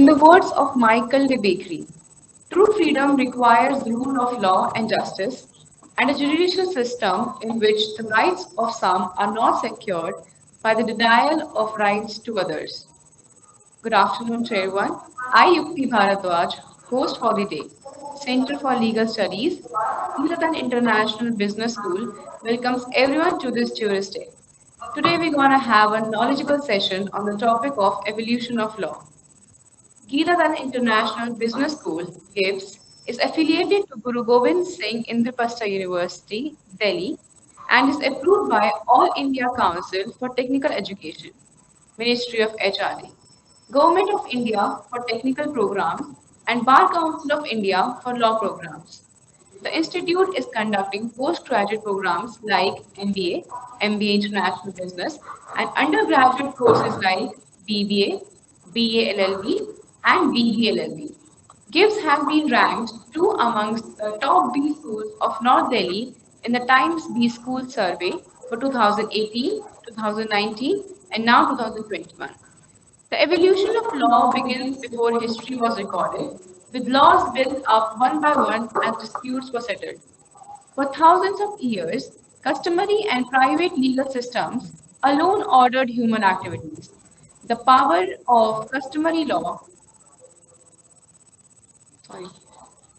In the words of Michael de Bakery, true freedom requires the rule of law and justice and a judicial system in which the rights of some are not secured by the denial of rights to others. Good afternoon to everyone. I, Yukti Bharadwaj, host for the day. Center for Legal Studies, Hilton International Business School welcomes everyone to this Tuesday. Today we're going to have a knowledgeable session on the topic of evolution of law. Gitarattan International Business School, GIBS, is affiliated to Guru Gobind Singh Indraprastha University, Delhi, and is approved by All India Council for Technical Education, Ministry of HRD, Government of India for Technical Programs, and Bar Council of India for Law Programs. The institute is conducting postgraduate programs like MBA, MBA International Business, and undergraduate courses like BBA, BA LLB, and BD LLB. have been ranked two amongst the top B schools of North Delhi in the Times B School survey for 2018, 2019, and now 2021. The evolution of law begins before history was recorded, with laws built up one by one as disputes were settled. For thousands of years, customary and private legal systems alone ordered human activities. The power of customary law sorry,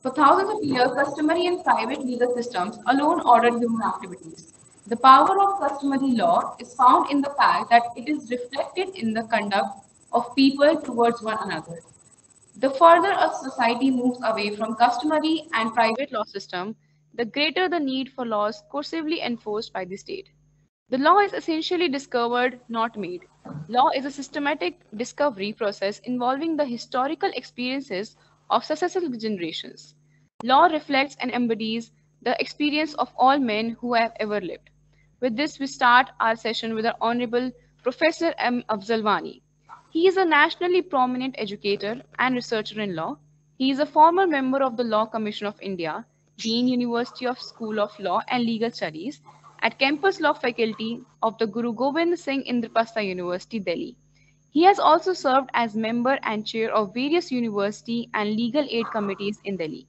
for thousands of years, customary and private legal systems alone ordered human activities. The power of customary law is found in the fact that it is reflected in the conduct of people towards one another. The further a society moves away from customary and private law system, the greater the need for laws coercively enforced by the state. The law is essentially discovered, not made. Law is a systematic discovery process involving the historical experiences of successive generations. Law reflects and embodies the experience of all men who have ever lived. With this, we start our session with our Honorable Professor M. Afzal Wani. He is a nationally prominent educator and researcher in law. He is a former member of the Law Commission of India, Dean University of School of Law and Legal Studies at Campus Law Faculty of the Guru Gobind Singh Indraprastha University, Delhi. He has also served as member and chair of various university and legal aid committees in Delhi.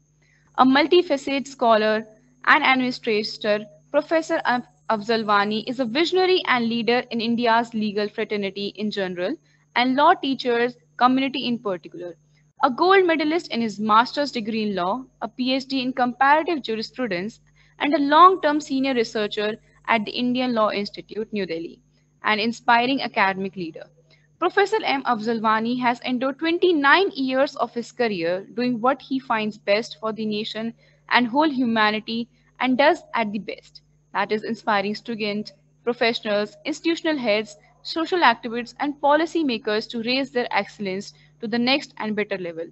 A multifaceted scholar and administrator, Professor Afzal Wani is a visionary and leader in India's legal fraternity in general and law teachers community in particular. A gold medalist in his master's degree in law, a PhD in comparative jurisprudence, and a long-term senior researcher at the Indian Law Institute, New Delhi, an inspiring academic leader. Professor M. Afzal Wani has endured 29 years of his career doing what he finds best for the nation and whole humanity and does at the best. That is inspiring students, professionals, institutional heads, social activists, and policy makers to raise their excellence to the next and better level.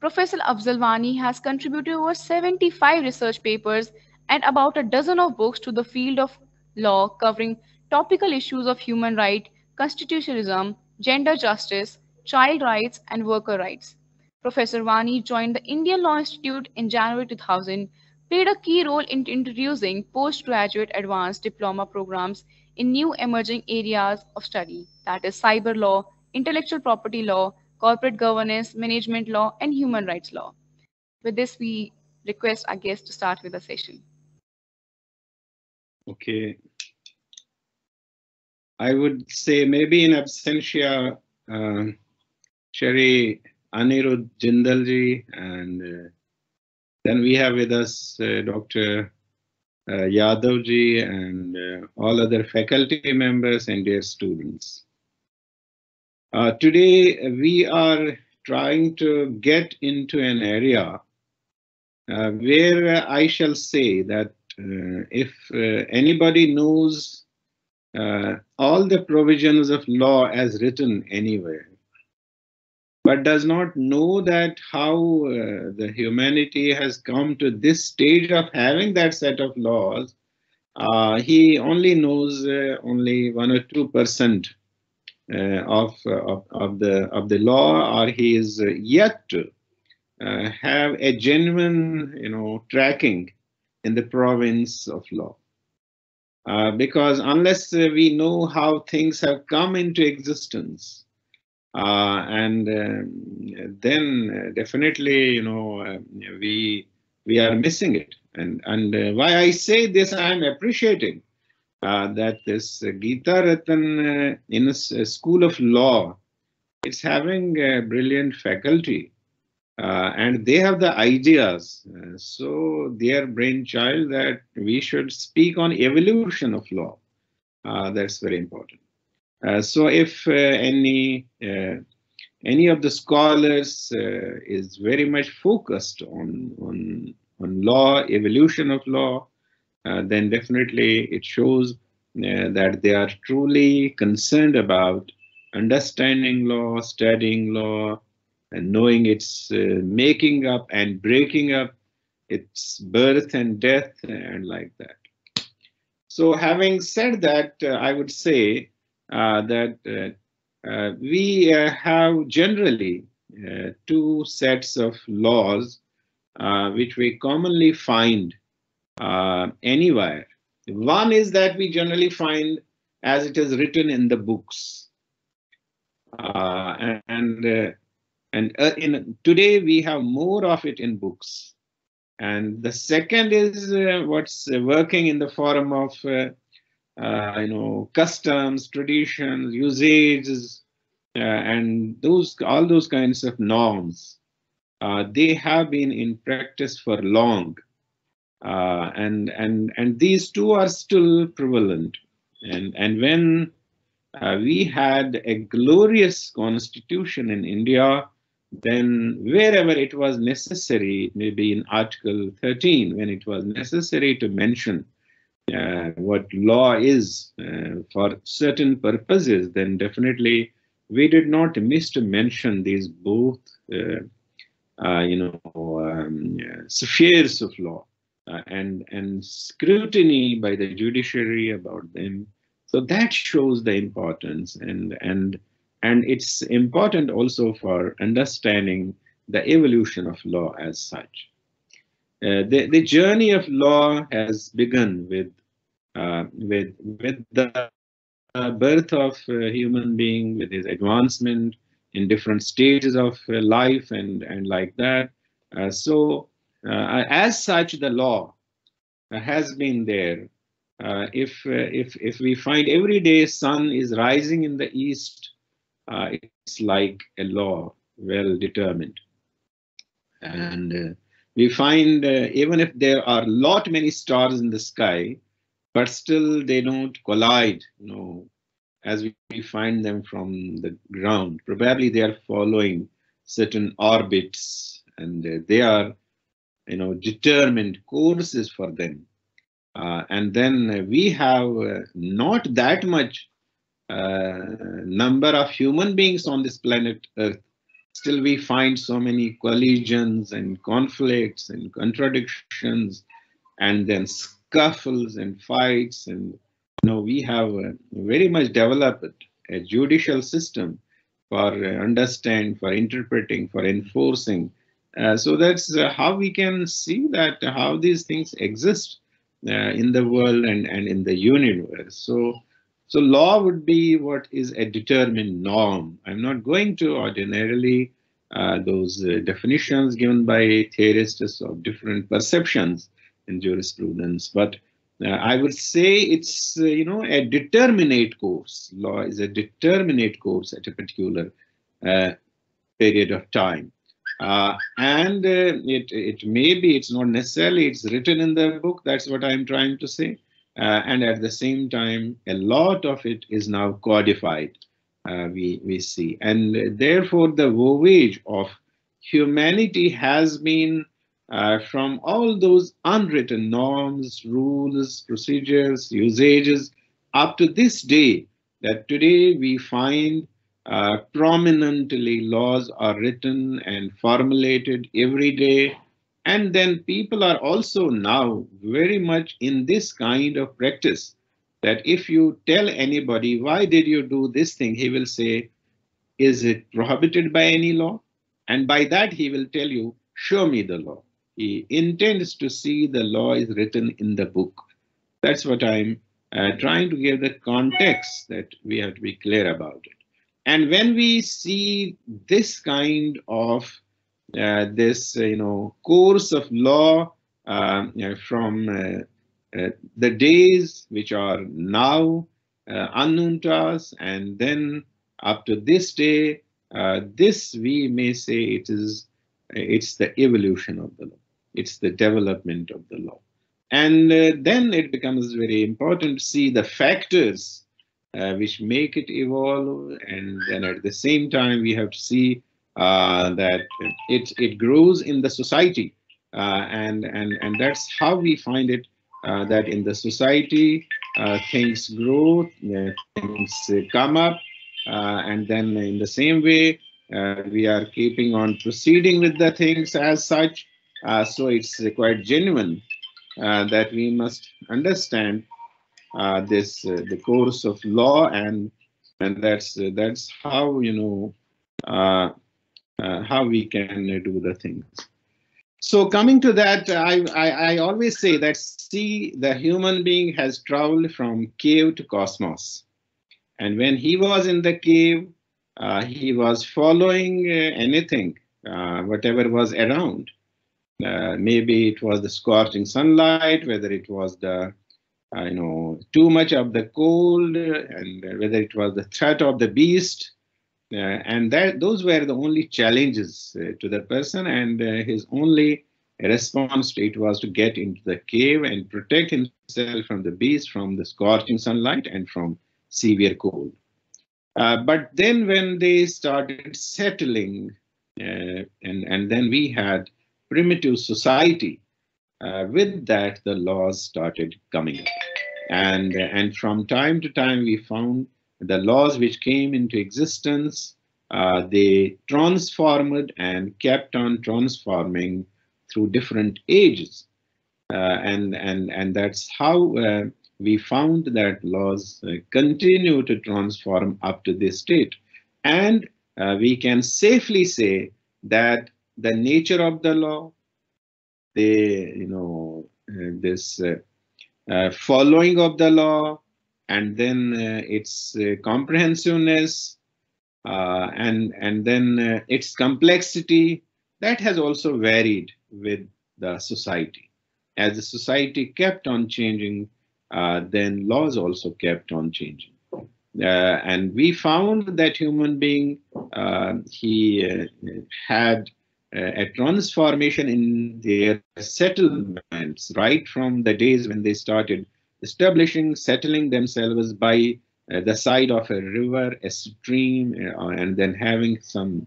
Professor Afzal Wani has contributed over 75 research papers and about a dozen of books to the field of law covering topical issues of human rights constitutionalism, gender justice, child rights, and worker rights. Professor Wani joined the Indian Law Institute in January 2000, played a key role in introducing postgraduate advanced diploma programs in new emerging areas of study, that is cyber law, intellectual property law, corporate governance, management law, and human rights law. With this, we request our guest to start with the session. Okay, I would say maybe in absentia, uh, Sherry Anirudh Jindalji, and uh, then we have with us uh, Dr. Uh, Yadavji and uh, all other faculty members and dear students. Uh, today we are trying to get into an area uh, where I shall say that if anybody knows uh, all the provisions of law as written anywhere, but does not know that how uh, the humanity has come to this stage of having that set of laws. Uh, he only knows uh, only one or two percent uh, of, of, of the of the law, or he is yet to uh, have a genuine, you know, tracking in the province of law. Uh, because unless uh, we know how things have come into existence, Uh, and um, then definitely, you know, uh, we we are missing it. And and uh, why I say this, I am appreciating uh, that this Gitarattan in a, a, school of law, it's having a brilliant faculty. And they have the ideas. so their brainchild that we should speak on evolution of law. that's very important. Uh, so if uh, any uh, any of the scholars is very much focused on on on law, evolution of law, then definitely it shows that they are truly concerned about understanding law, studying law, and knowing its uh, making up and breaking up, its birth and death, and like that. So, having said that, uh, I would say uh, that uh, uh, we have generally two sets of laws which we commonly find anywhere. One is that we generally find as it is written in the books. Uh, and uh, and uh, in today we have more of it in books and the second is what's working in the form of uh, you know, customs, traditions, usages, uh, and those all those kinds of norms. Uh, they have been in practice for long, uh, and and and these two are still prevalent. And and when uh, we had a glorious constitution in India, then wherever it was necessary, maybe in Article 13, when it was necessary to mention uh, what law is uh, for certain purposes, then definitely we did not miss to mention these both, uh, uh you know, um, spheres of law uh, and and scrutiny by the judiciary about them. So that shows the importance, and and and it's important also for understanding the evolution of law as such. Uh, the, the journey of law has begun with uh, with with the uh, birth of human being, with his advancement in different stages of uh, life and and like that. Uh, so as such, the law has been there. if if if we find every day sun is rising in the east, it's like a law well determined and we find uh, even if there are lot many stars in the sky, but still they don't collide, you know, as we, find them from the ground. Probably they are following certain orbits and uh, they are, you know, determined courses for them. Uh, and then uh, we have uh, not that much uh, number of human beings on this planet Earth still we find so many collisions and conflicts and contradictions and then scuffles and fights. And you know we have uh, very much developed a judicial system for uh, understand for interpreting for enforcing. Uh, so that's uh, how we can see that how these things exist uh, in the world and, and in the universe. So so law would be what is a determined norm. I'm not going to ordinarily uh, those uh, definitions given by theorists of different perceptions in jurisprudence, but uh, I would say it's uh, you know a determinate course. Law is a determinate course at a particular uh, period of time. Uh, and it it may be it's not necessarily it's written in the book that's what i'm trying to say uh, and at the same time, a lot of it is now codified, uh, we, we see. And therefore, the voyage of humanity has been uh, from all those unwritten norms, rules, procedures, usages, up to this day, that today we find uh, prominently laws are written and formulated every day and then people are also now very much in this kind of practice that if you tell anybody, why did you do this thing? He will say, is it prohibited by any law? And by that, he will tell you, show me the law. He intends to see the law is written in the book. That's what I'm uh, trying to give the context that we have to be clear about it. And when we see this kind of this, uh, you know, course of law uh, you know, from uh, uh, the days which are now uh, unknown to us, and then up to this day, this we may say it is it's the evolution of the law. It's the development of the law. And then it becomes very important to see the factors uh, which make it evolve and then at the same time we have to see uh, that it it grows in the society. Uh, and and and that's how we find it uh, that in the society uh, things grow things come up and then in the same way we are keeping on proceeding with the things as such. So it's quite genuine that we must understand uh, this uh, the course of law and and that's uh, that's how you know how we can do the things. So coming to that, I, I, I always say that see the human being has traveled from cave to cosmos, and when he was in the cave, uh, he was following uh, anything, uh, whatever was around. maybe it was the scorching sunlight, whether it was the uh, you know, too much of the cold, and whether it was the threat of the beast, uh, and that those were the only challenges uh, to the person, and his only response to it was to get into the cave and protect himself from the beast, from the scorching sunlight, and from severe cold. Uh, but then when they started settling, uh, and, and then we had primitive society, uh, with that, the laws started coming up. And, and from time to time, we found the laws which came into existence, uh, they transformed and kept on transforming through different ages. Uh, and, and, and that's how uh, we found that laws uh, continue to transform up to this state. And uh, we can safely say that the nature of the law, they, you know, uh, this following of the law, and then its comprehensiveness, and and then its complexity that has also varied with the society. As the society kept on changing, uh, then laws also kept on changing. Uh, and we found that human being, uh, he had a transformation in their settlements right from the days when they started establishing, settling themselves by uh, the side of a river, a stream, uh, and then having some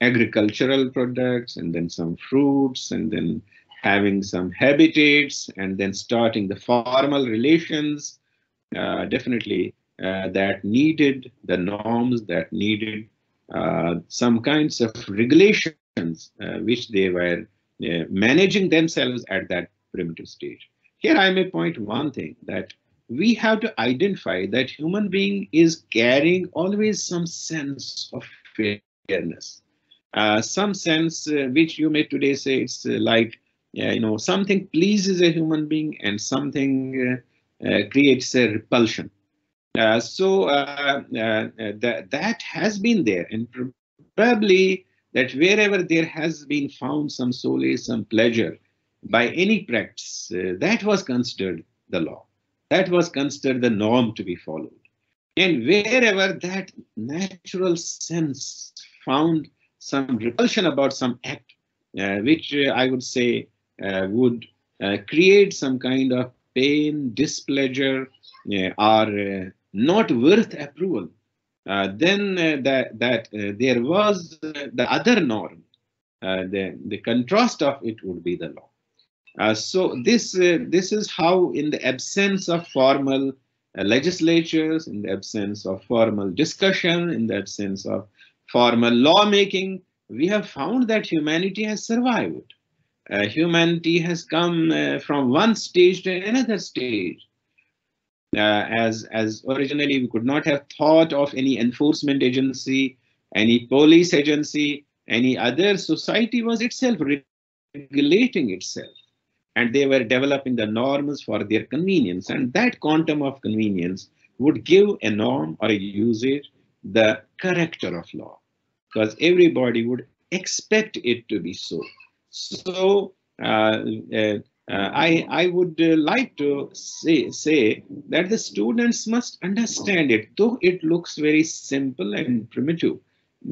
agricultural products and then some fruits and then having some habitats and then starting the formal relations uh, definitely uh, that needed the norms that needed uh, some kinds of regulations uh, which they were uh, managing themselves at that primitive stage. Here I may point one thing that we have to identify that human being is carrying always some sense of fairness, uh, some sense uh, which you may today say it's uh, like, you know, something pleases a human being and something uh, creates a repulsion. so that, that has been there and probably that wherever there has been found some solace, some pleasure by any practice, uh, that was considered the law. That was considered the norm to be followed. And wherever that natural sense found some repulsion about some act, uh, which uh, I would say uh, would uh, create some kind of pain, displeasure, uh, are not worth approval, then that, that there was the other norm, the, the contrast of it would be the law. Uh, so this uh, this is how in the absence of formal uh, legislatures in the absence of formal discussion in the absence of formal lawmaking we have found that humanity has survived humanity has come from one stage to another stage uh, as as originally we could not have thought of any enforcement agency, any police agency, any other. Society was itself regulating itself, and they were developing the norms for their convenience. And that quantum of convenience would give a norm or a usage the character of law, because everybody would expect it to be so. So uh, uh, uh, I, I would like to say, say that the students must understand it, though it looks very simple and primitive.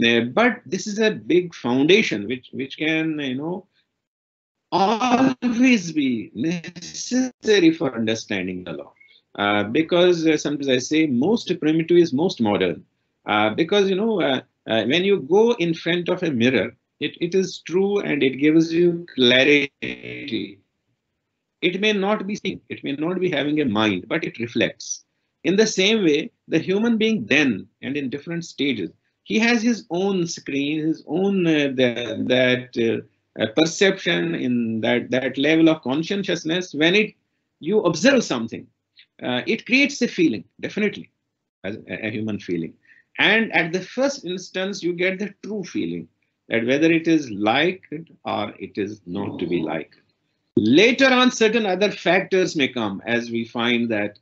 Uh, but this is a big foundation which, which can, you know, always be necessary for understanding the law. Uh, because uh, sometimes I say most primitive is most modern. Uh, because, you know, uh, uh, when you go in front of a mirror, it, it is true and it gives you clarity. It may not be seeing, it may not be having a mind, but it reflects. In the same way, the human being then and in different stages, he has his own screen, his own uh, the, that uh, perception in that that level of consciousness when it you observe something uh, it creates a feeling definitely a, a, human feeling. And at the first instance you get the true feeling that whether it is liked or it is not to be liked. Later on certain other factors may come as we find that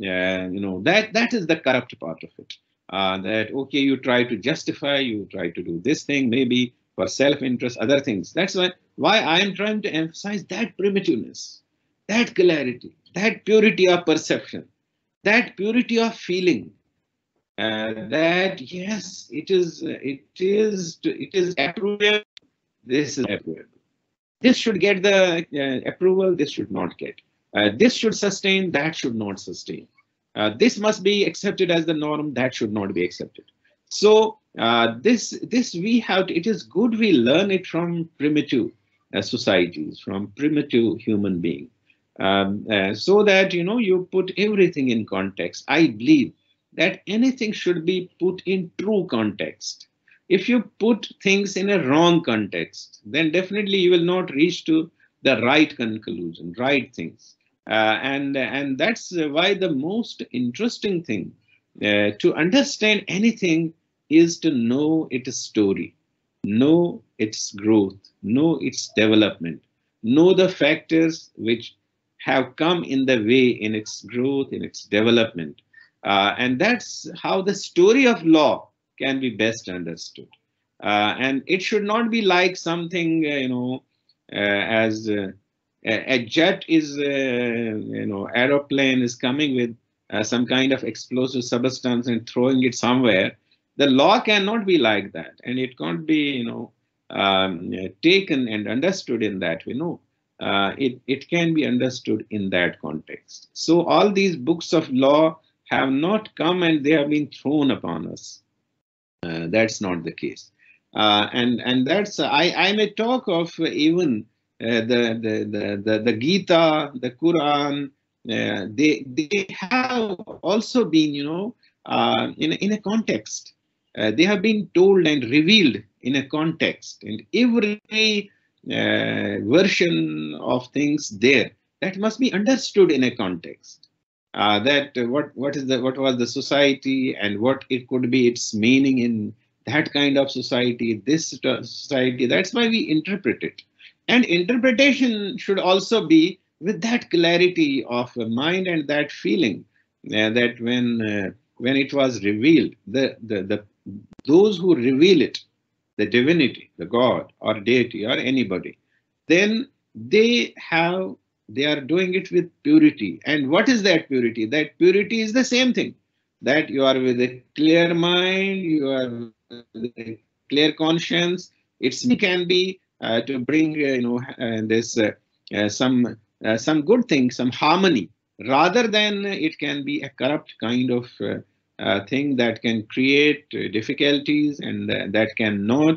uh, you know that that is the corrupt part of it. Uh, that okay you try to justify you try to do this thing maybe for self-interest, other things. That's why why I am trying to emphasize that primitiveness, that clarity, that purity of perception, that purity of feeling. Uh, that yes, it is it is it is approvable. This is approvable. This should get the uh, approval. This should not get. Uh, this should sustain. That should not sustain. Uh, this must be accepted as the norm. That should not be accepted. So uh, this this we have to, it is good we learn it from primitive uh, societies from primitive human being. Um, uh, so that you know you put everything in context. I believe that anything should be put in true context. If you put things in a wrong context then definitely you will not reach to the right conclusion right things. Uh, and and that's why the most interesting thing uh, to understand anything is to know its story, know its growth, know its development, know the factors which have come in the way in its growth, in its development. Uh, and that's how the story of law can be best understood. Uh, and it should not be like something, uh, you know, uh, as uh, a jet is, uh, you know, aeroplane is coming with some kind of explosive substance and throwing it somewhere the law cannot be like that. And it can't be you know um, taken and understood in that way. No uh, it, it can be understood in that context. So all these books of law have not come and they have been thrown upon us. Uh, that's not the case. Uh, and and that's i i may talk of even uh, the, the, the the the gita the quran uh, they they have also been you know uh, in, in a context uh, they have been told and revealed in a context. And every uh, version of things there that must be understood in a context. Uh, that what what is the what was the society and what it could be its meaning in that kind of society this society. That's why we interpret it. And interpretation should also be with that clarity of mind and that feeling uh, that when uh, when it was revealed the, the the those who reveal it, the divinity, the God or deity or anybody, then they have, they are doing it with purity. And what is that purity? That purity is the same thing. That you are with a clear mind, you are with a clear conscience. It can be uh, to bring, uh, you know, uh, this uh, uh, some uh, some good thing, some harmony, rather than it can be a corrupt kind of thing that can create uh, difficulties and uh, that cannot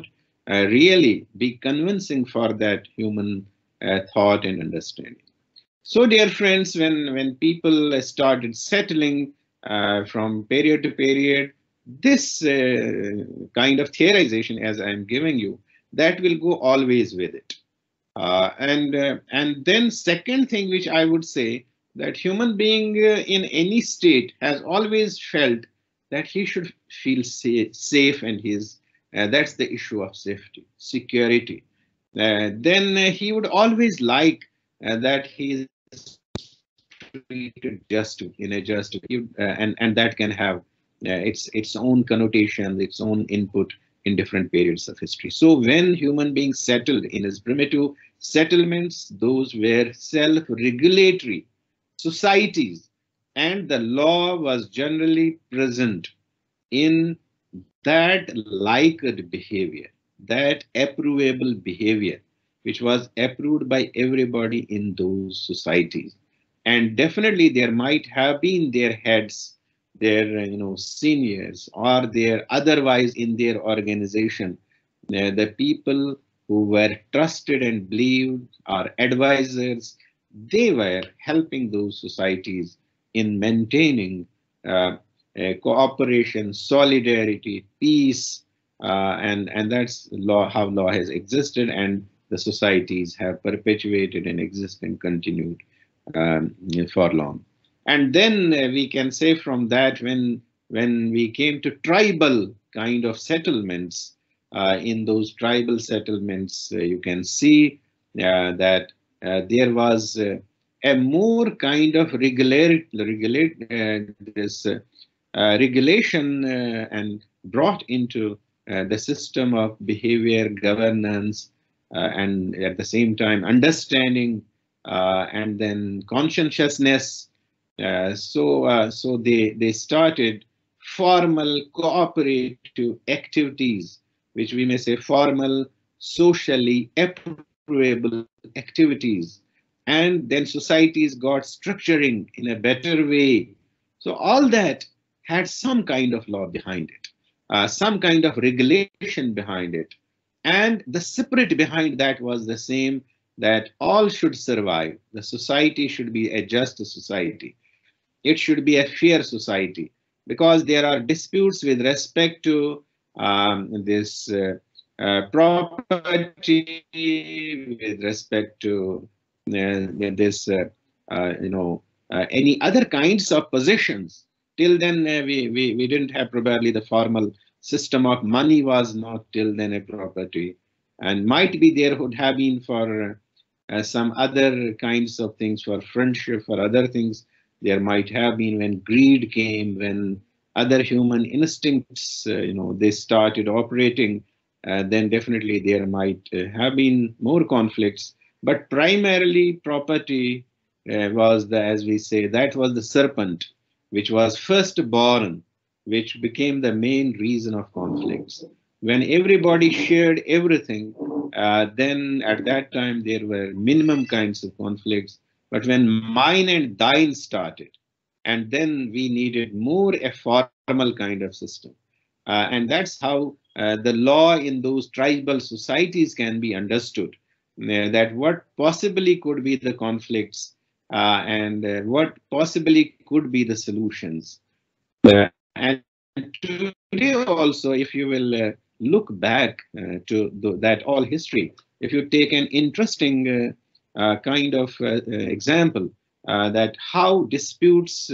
uh, really be convincing for that human uh, thought and understanding. So, dear friends, when, when people started settling uh, from period to period, this kind of theorization, as I'm giving you, that will go always with it. and, and then second thing which I would say that human being in any state has always felt that he should feel safe and his uh, that's the issue of safety security uh, then uh, he would always like uh, that he is treated just in a just uh, and and that can have its its own connotation, its own input in different periods of history. So when human beings settled in his primitive settlements, those were self-regulatory societies, and the law was generally present in that liked behavior, that approvable behavior, which was approved by everybody in those societies. And definitely there might have been their heads their you know seniors or their otherwise in their organization uh, the people who were trusted and believed or advisors they were helping those societies in maintaining uh, cooperation solidarity peace uh, and and that's law how law has existed and the societies have perpetuated and exist and continued um, for long. And then uh, we can say from that when when we came to tribal kind of settlements uh, in those tribal settlements uh, you can see uh, that uh, there was a more kind of regulate regulate uh, this uh, regulation uh, and brought into the system of behavior governance and at the same time understanding and then conscientiousness uh, so uh, so they they started formal cooperative activities, which we may say formal socially approvable activities. And then societies got structuring in a better way. So all that had some kind of law behind it, uh, some kind of regulation behind it. And the spirit behind that was the same that all should survive. The society should be a just society it should be a fair society because there are disputes with respect to um, this uh, uh, property, with respect to this, uh, uh, you know, uh, any other kinds of possessions. Till then, we, we, we didn't have probably the formal system of money was not till then a property and might be there would have been for some other kinds of things for friendship, for other things there might have been when greed came, when other human instincts, uh, you know, they started operating, uh, then definitely there might uh, have been more conflicts. But primarily property uh, was the, as we say, that was the serpent, which was first born, which became the main reason of conflicts. When everybody shared everything, uh, then at that time there were minimum kinds of conflicts but when mine and thine started, and then we needed more a formal kind of system. Uh, and that's how uh, the law in those tribal societies can be understood. Uh, that what possibly could be the conflicts uh, and uh, what possibly could be the solutions. Uh, and today also, if you will look back to the, that all history, if you take an interesting uh, kind of uh, uh, example that how disputes,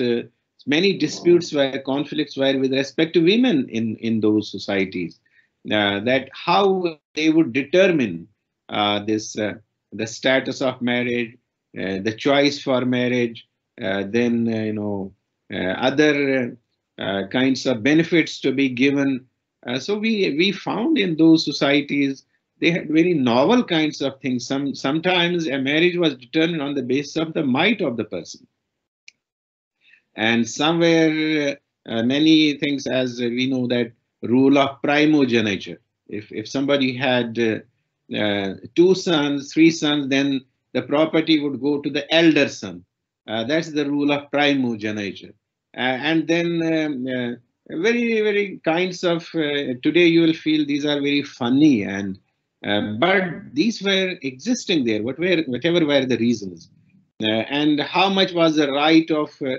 many disputes were conflicts were with respect to women in, in those societies. that how they would determine Uh, this uh, the status of marriage, uh, the choice for marriage, then you know other uh, kinds of benefits to be given. Uh, so we we found in those societies they had very novel kinds of things. Some sometimes a marriage was determined on the basis of the might of the person, and somewhere uh, many things, as we know that rule of primogeniture. If if somebody had uh, uh, two sons, three sons, then the property would go to the elder son. Uh, that's the rule of primogeniture. Uh, and then um, uh, very very kinds of today you will feel these are very funny and uh, but these were existing there, what were, whatever were the reasons. Uh, and how much was the right of uh,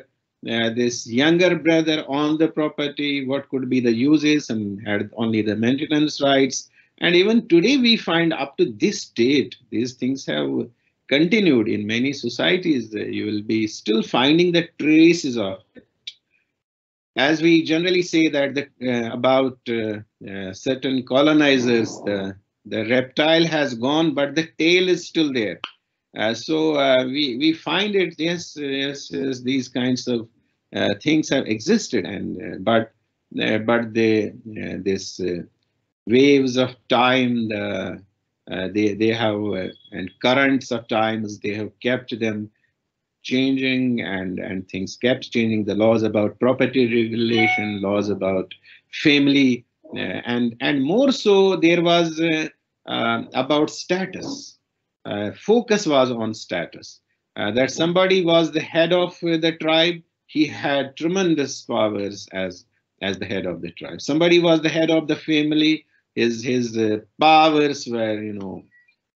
uh, this younger brother on the property, what could be the uses and had only the maintenance rights. And even today we find up to this date, these things have continued in many societies. you will be still finding the traces of it. As we generally say that the, uh, about uh, certain colonizers, the the reptile has gone, but the tail is still there. Uh, so uh, we we find it yes, yes, yes these kinds of uh, things have existed and uh, but uh, but the uh, this uh, waves of time, the, uh, they they have uh, and currents of times they have kept them changing and and things kept changing. The laws about property regulation, laws about family, uh, and and more so there was uh, about status. focus was on status. that somebody was the head of the tribe. He had tremendous powers as as the head of the tribe. Somebody was the head of the family. His his uh, powers were, you know,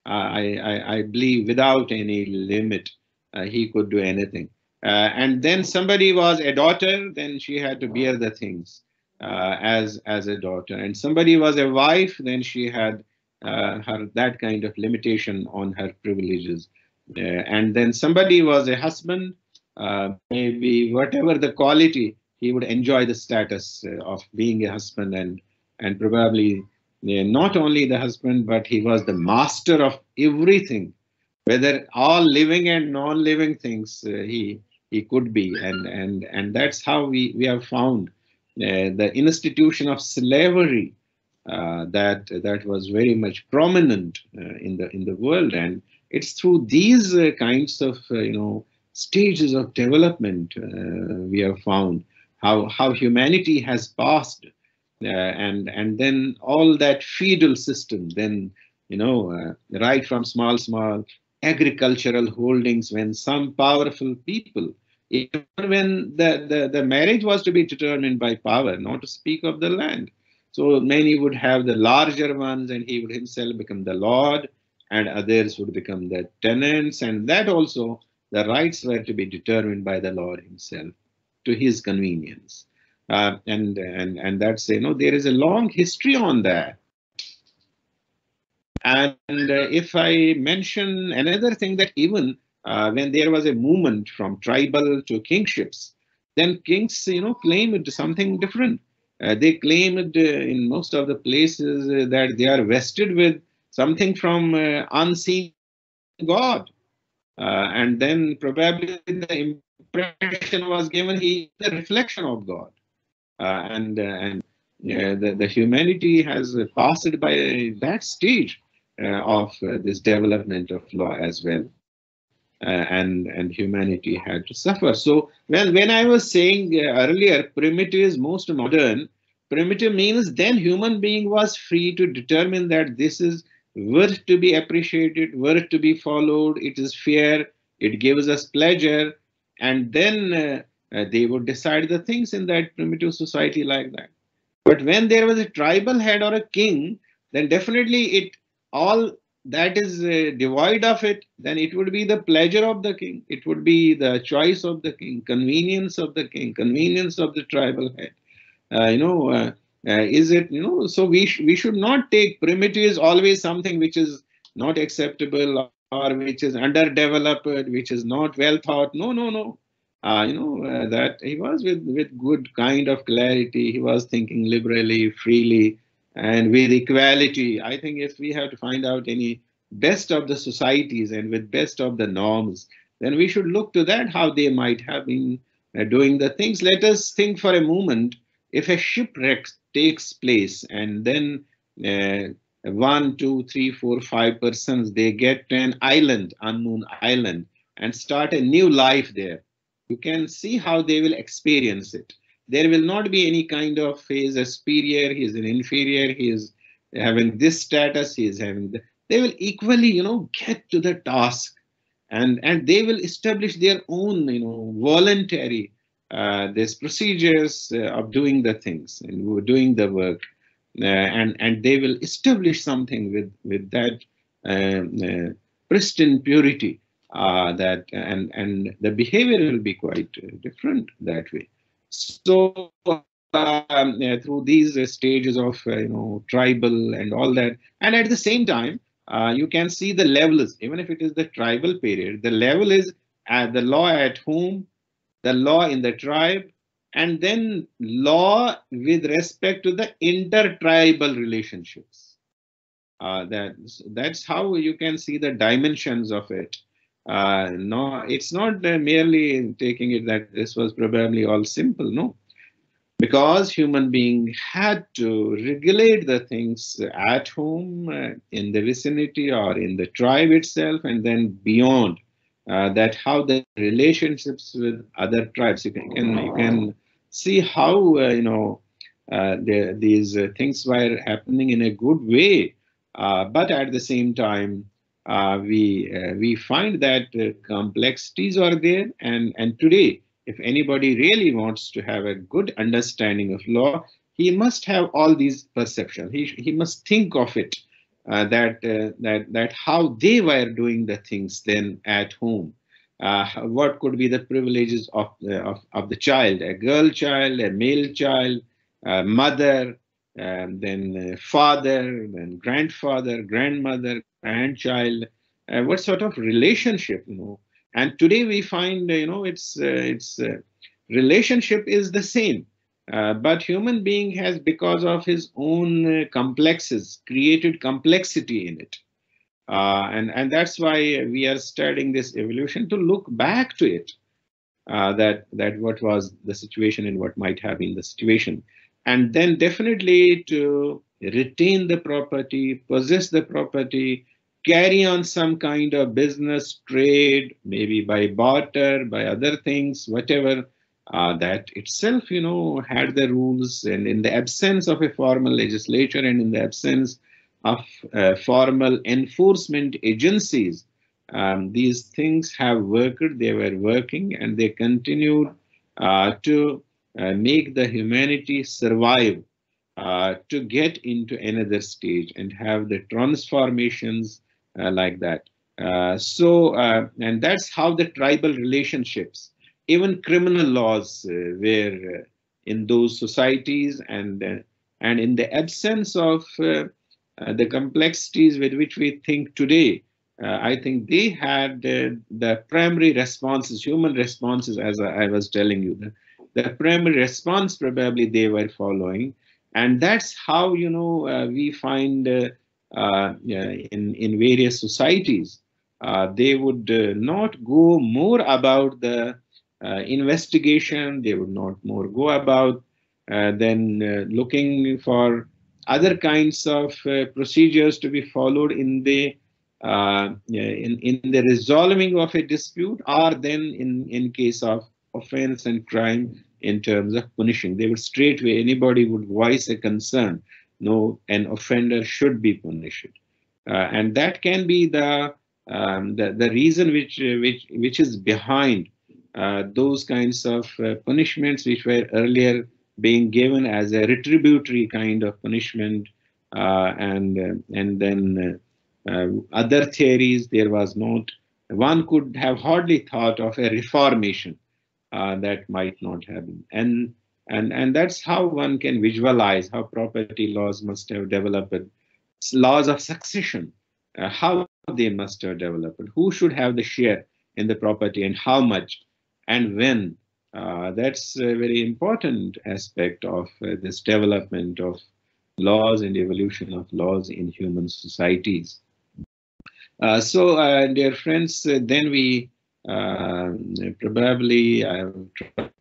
I, I, I believe without any limit, uh, he could do anything. Uh, and then somebody was a daughter, then she had to bear the things uh, as as a daughter. And somebody was a wife, then she had uh, her that kind of limitation on her privileges. Uh, and then somebody was a husband, maybe whatever the quality he would enjoy the status of being a husband and and probably uh, not only the husband but he was the master of everything. Whether all living and non-living things uh, he he could be. And and and that's how we we have found uh, the institution of slavery uh, that that was very much prominent uh, in the in the world. And it's through these kinds of you know stages of development we have found how how humanity has passed uh, and and then all that feudal system then you know uh, right from small small agricultural holdings when some powerful people even when the, the the marriage was to be determined by power not to speak of the land so many would have the larger ones and he would himself become the lord and others would become the tenants and that also the rights were to be determined by the lord himself to his convenience. Uh, and and and that's you know there is a long history on that. And uh, if I mention another thing that even uh, when there was a movement from tribal to kingships, then kings you know claimed something different. Uh, they claimed uh, in most of the places uh, that they are vested with something from unseen God. and then probably the impression was given he the reflection of God. Uh, and uh, and the, the humanity has passed by that stage uh, of uh, this development of law as well. Uh, and and humanity had to suffer. So when when I was saying earlier, primitive is most modern. Primitive means then human being was free to determine that this is worth to be appreciated, worth to be followed. It is fair. It gives us pleasure and then uh, they would decide the things in that primitive society like that. But when there was a tribal head or a king, then definitely it all that is uh, devoid of it, then it would be the pleasure of the king. It would be the choice of the king, convenience of the king, convenience of the tribal head. Uh, you know, uh, uh, is it, you know, so we, sh we should not take primitive is always something which is not acceptable or which is underdeveloped, which is not well thought. No, no, no. Uh, you know uh, that he was with with good kind of clarity. He was thinking liberally, freely, and with equality. I think if we have to find out any best of the societies and with best of the norms, then we should look to that how they might have been uh, doing the things. Let us think for a moment if a shipwreck takes place and then uh, one, two, three, four, five persons, they get to an island, unknown island, and start a new life there. You can see how they will experience it. There will not be any kind of he is a superior, he is an inferior, he is having this status, he is having the, they will equally, you know, get to the task and and they will establish their own, you know, voluntary uh, this procedures uh, of doing the things and doing the work. Uh, and and they will establish something with with that um, uh, pristine purity uh, that and and the behavior will be quite different that way. So um, through these stages of you know tribal and all that, and at the same time, uh, you can see the levels, even if it is the tribal period, the level is at the law at home, the law in the tribe, and then law with respect to the intertribal relationships. Uh, that's, that's how you can see the dimensions of it. Uh, no, it's not uh, merely taking it that this was probably all simple. No, because human being had to regulate the things at home, uh, in the vicinity, or in the tribe itself, and then beyond. Uh, that how the relationships with other tribes you can you can see how uh, you know uh, the, these things were happening in a good way, but at the same time we we find that complexities are there, and and today if anybody really wants to have a good understanding of law, he must have all these perceptions. He, he must think of it uh, that uh, that that how they were doing the things then at home. Uh, what could be the privileges of the, of, of the child, a girl child, a male child, a mother, and then father, then grandfather, grandmother, grandchild. Uh, what sort of relationship, you know, and today we find, you know, it's uh, it's uh, relationship is the same, uh, but human being has, because of his own complexes, created complexity in it. And and that's why we are studying this evolution to look back to it uh, that that what was the situation and what might have been the situation and then definitely to retain the property possess the property carry on some kind of business, trade, maybe by barter, by other things, whatever, uh, that itself, you know, had the rules. And in the absence of a formal legislature and in the absence of uh, formal enforcement agencies, um, these things have worked, they were working, and they continued uh, to uh, make the humanity survive uh, to get into another stage and have the transformations like that. Uh, so, uh, and that's how the tribal relationships, even criminal laws were in those societies and and in the absence of the complexities with which we think today, uh, I think they had uh, the primary responses, human responses, as I, I was telling you, the, the, primary response probably they were following. And that's how, you know, uh, we find uh, in, in various societies, uh, they would uh, not go more about the investigation, they would not more go about then looking for other kinds of procedures to be followed in the uh, in, in the resolving of a dispute or then in, in case of offense and crime in terms of punishing. They would straightway, anybody would voice a concern no, an offender should be punished. Uh, and that can be the, um, the, the reason which, which, which is behind uh, those kinds of uh, punishments which were earlier being given as a retributory kind of punishment uh, and, uh, and then uh, other theories there was not, one could have hardly thought of a reformation that might not happen. And and, and that's how one can visualize how property laws must have developed, laws of succession, uh, how they must have developed, who should have the share in the property and how much and when. Uh, that's a very important aspect of uh, this development of laws and evolution of laws in human societies. Uh, so, uh, dear friends, uh, then we uh, probably I will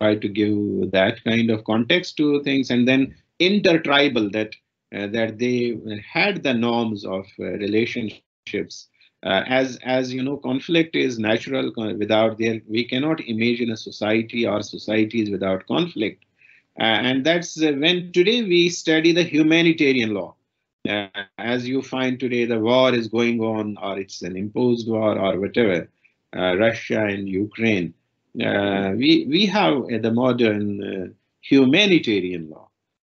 try to give that kind of context to things, and then intertribal that uh, that they had the norms of uh, relationships. Uh, as as you know, conflict is natural. Without there, we cannot imagine a society or societies without conflict. Uh, and that's when today we study the humanitarian law. as you find today, the war is going on, or it's an imposed war, or whatever Uh, Russia and Ukraine, uh, we, we have uh, the modern uh, humanitarian law.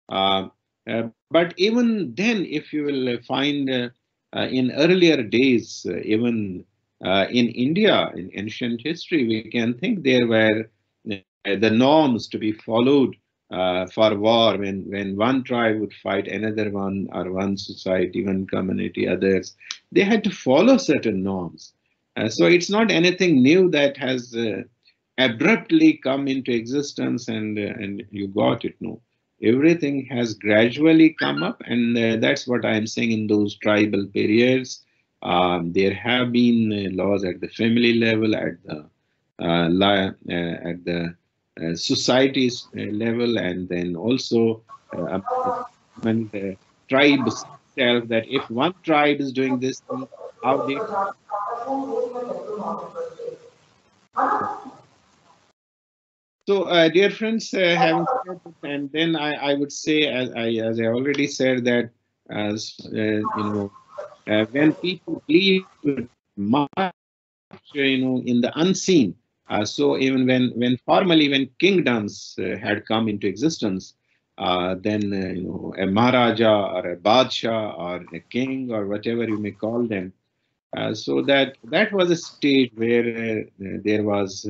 Uh, but even then, if you will find in earlier days, even in India, in ancient history, we can think there were the norms to be followed uh, for war when, when one tribe would fight another one or one society, one community, others. They had to follow certain norms. Uh, so it's not anything new that has uh, abruptly come into existence and uh, and you got it. No, everything has gradually come up, and uh, that's what I'm saying. In those tribal periods, um, there have been uh, laws at the family level, at the at the uh, society's uh, level and then also uh, among the tribes itself that if one tribe is doing this, how they so, uh, dear friends, uh, having and then I, I would say, as I, as I already said, that as uh, you know, uh, when people believe much, you know, in the unseen, uh, so even when when formally when kingdoms uh, had come into existence, then you know a Maharaja or a Badshah or a king or whatever you may call them, so that that was a stage where there was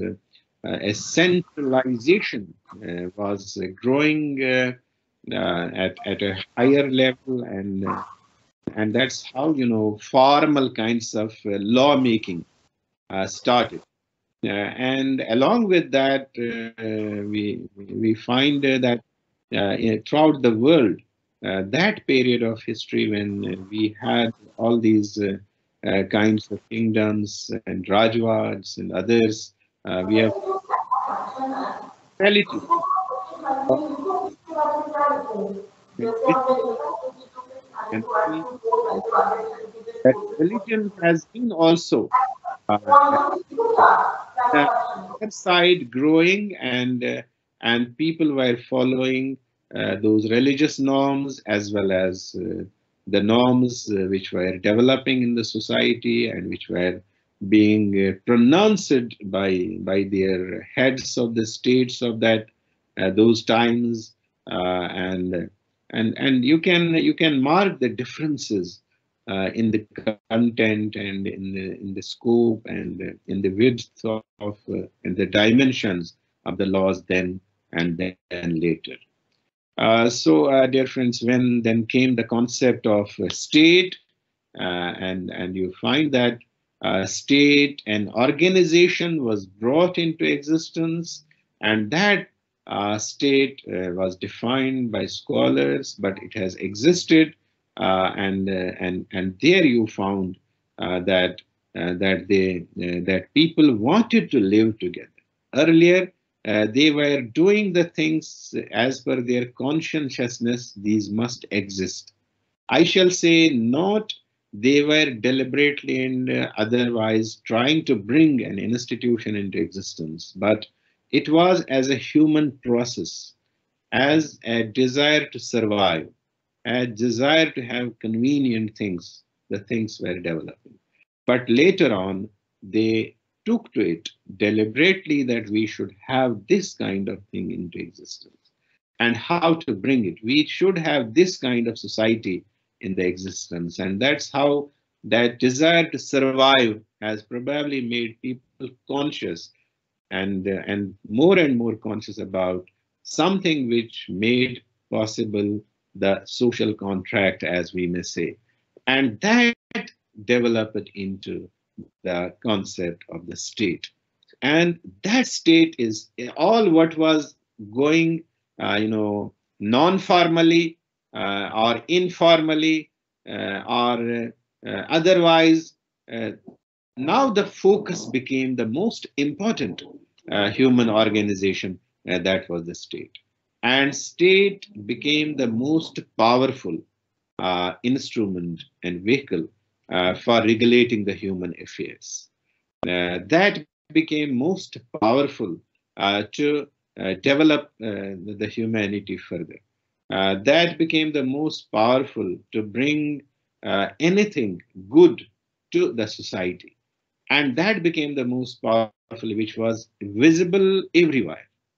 uh, a centralization uh, was growing uh, at, at a higher level and and that's how you know formal kinds of lawmaking started. And along with that we we find that throughout the world uh, that period of history when we had all these uh, uh, kinds of kingdoms and rajwads and others, we have reality. That religion has been also uh, side growing and uh, and people were following uh, those religious norms as well as uh, the norms uh, which were developing in the society and which were being uh, pronounced by by their heads of the states of that uh, those times and and and you can you can mark the differences uh, in the content and in the in the scope and in the width of, uh, the dimensions of the laws then and then later. Uh, so, dear friends, when then came the concept of state, and and you find that uh, state and organization was brought into existence and that uh, state uh, was defined by scholars but it has existed uh, and uh, and and there you found uh, that that they that people wanted to live together. Earlier they were doing the things as per their conscientiousness these must exist i shall say not they were deliberately and uh, otherwise trying to bring an institution into existence, but it was as a human process, as a desire to survive, a desire to have convenient things, the things were developing. But later on, they took to it deliberately that we should have this kind of thing into existence and how to bring it. We should have this kind of society in the existence. And that's how that desire to survive has probably made people conscious and, uh, and more and more conscious about something which made possible the social contract, as we may say. And that developed into the concept of the state. And that state is all what was going, uh, you know, non-formally uh, or informally uh, or uh, otherwise. now the focus became the most important human organization that was the state. And state became the most powerful instrument and vehicle for regulating the human affairs. that became most powerful uh, to uh, develop uh, the humanity further. Uh, that became the most powerful to bring uh, anything good to the society. And that became the most powerful, which was visible everywhere.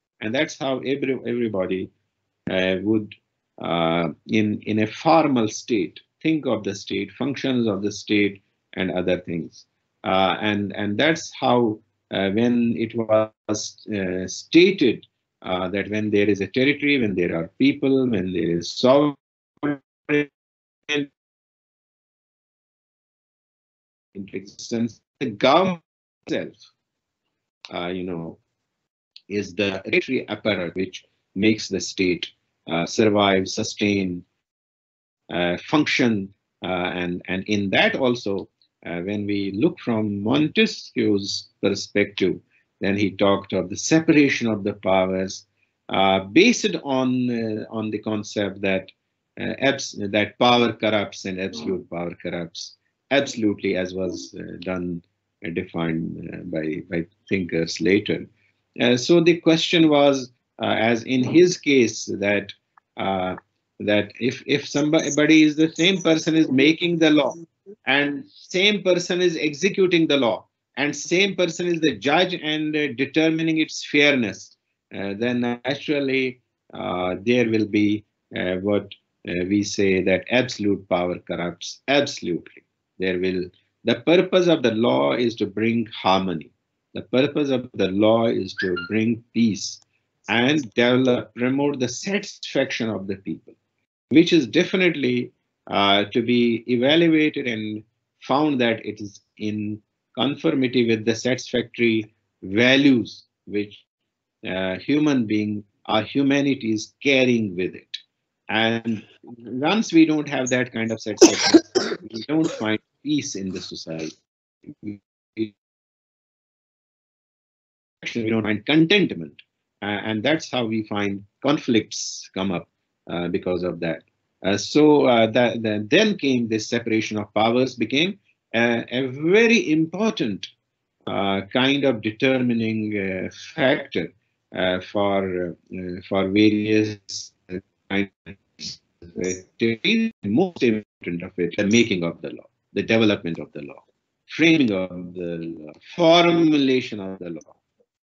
And that's how every, everybody uh, would, uh, in, in a formal state, think of the state, functions of the state, and other things. Uh, and, and that's how, uh, when it was stated uh, that when there is a territory, when there are people, when there is sovereign existence, the government itself, uh, you know, is the regulatory apparatus which makes the state uh, survive, sustain, uh, function, uh, and and in that also, uh, when we look from Montesquieu's perspective, Then he talked of the separation of the powers, uh, based on uh, on the concept that uh, that power corrupts and absolute power corrupts absolutely, as was uh, done uh, defined uh, by by thinkers later. Uh, so the question was, uh, as in his case, that uh, that if if somebody is the same person is making the law and same person is executing the law and same person is the judge and uh, determining its fairness, uh, then naturally uh, there will be uh, what uh, we say that absolute power corrupts absolutely. There will the purpose of the law is to bring harmony. The purpose of the law is to bring peace and develop, promote the satisfaction of the people, which is definitely uh, to be evaluated and found that it is in conformity with the satisfactory values which uh, human being or humanity is carrying with it. And once we don't have that kind of satisfaction, we don't find peace in the society. We, don't find contentment. Uh, and that's how we find conflicts come up because of that. Uh, so uh, that, that then came this separation of powers became a very important uh, kind of determining uh, factor uh, for for various kinds most important of it, the making of the law, the development of the law, framing of the law, formulation of the law,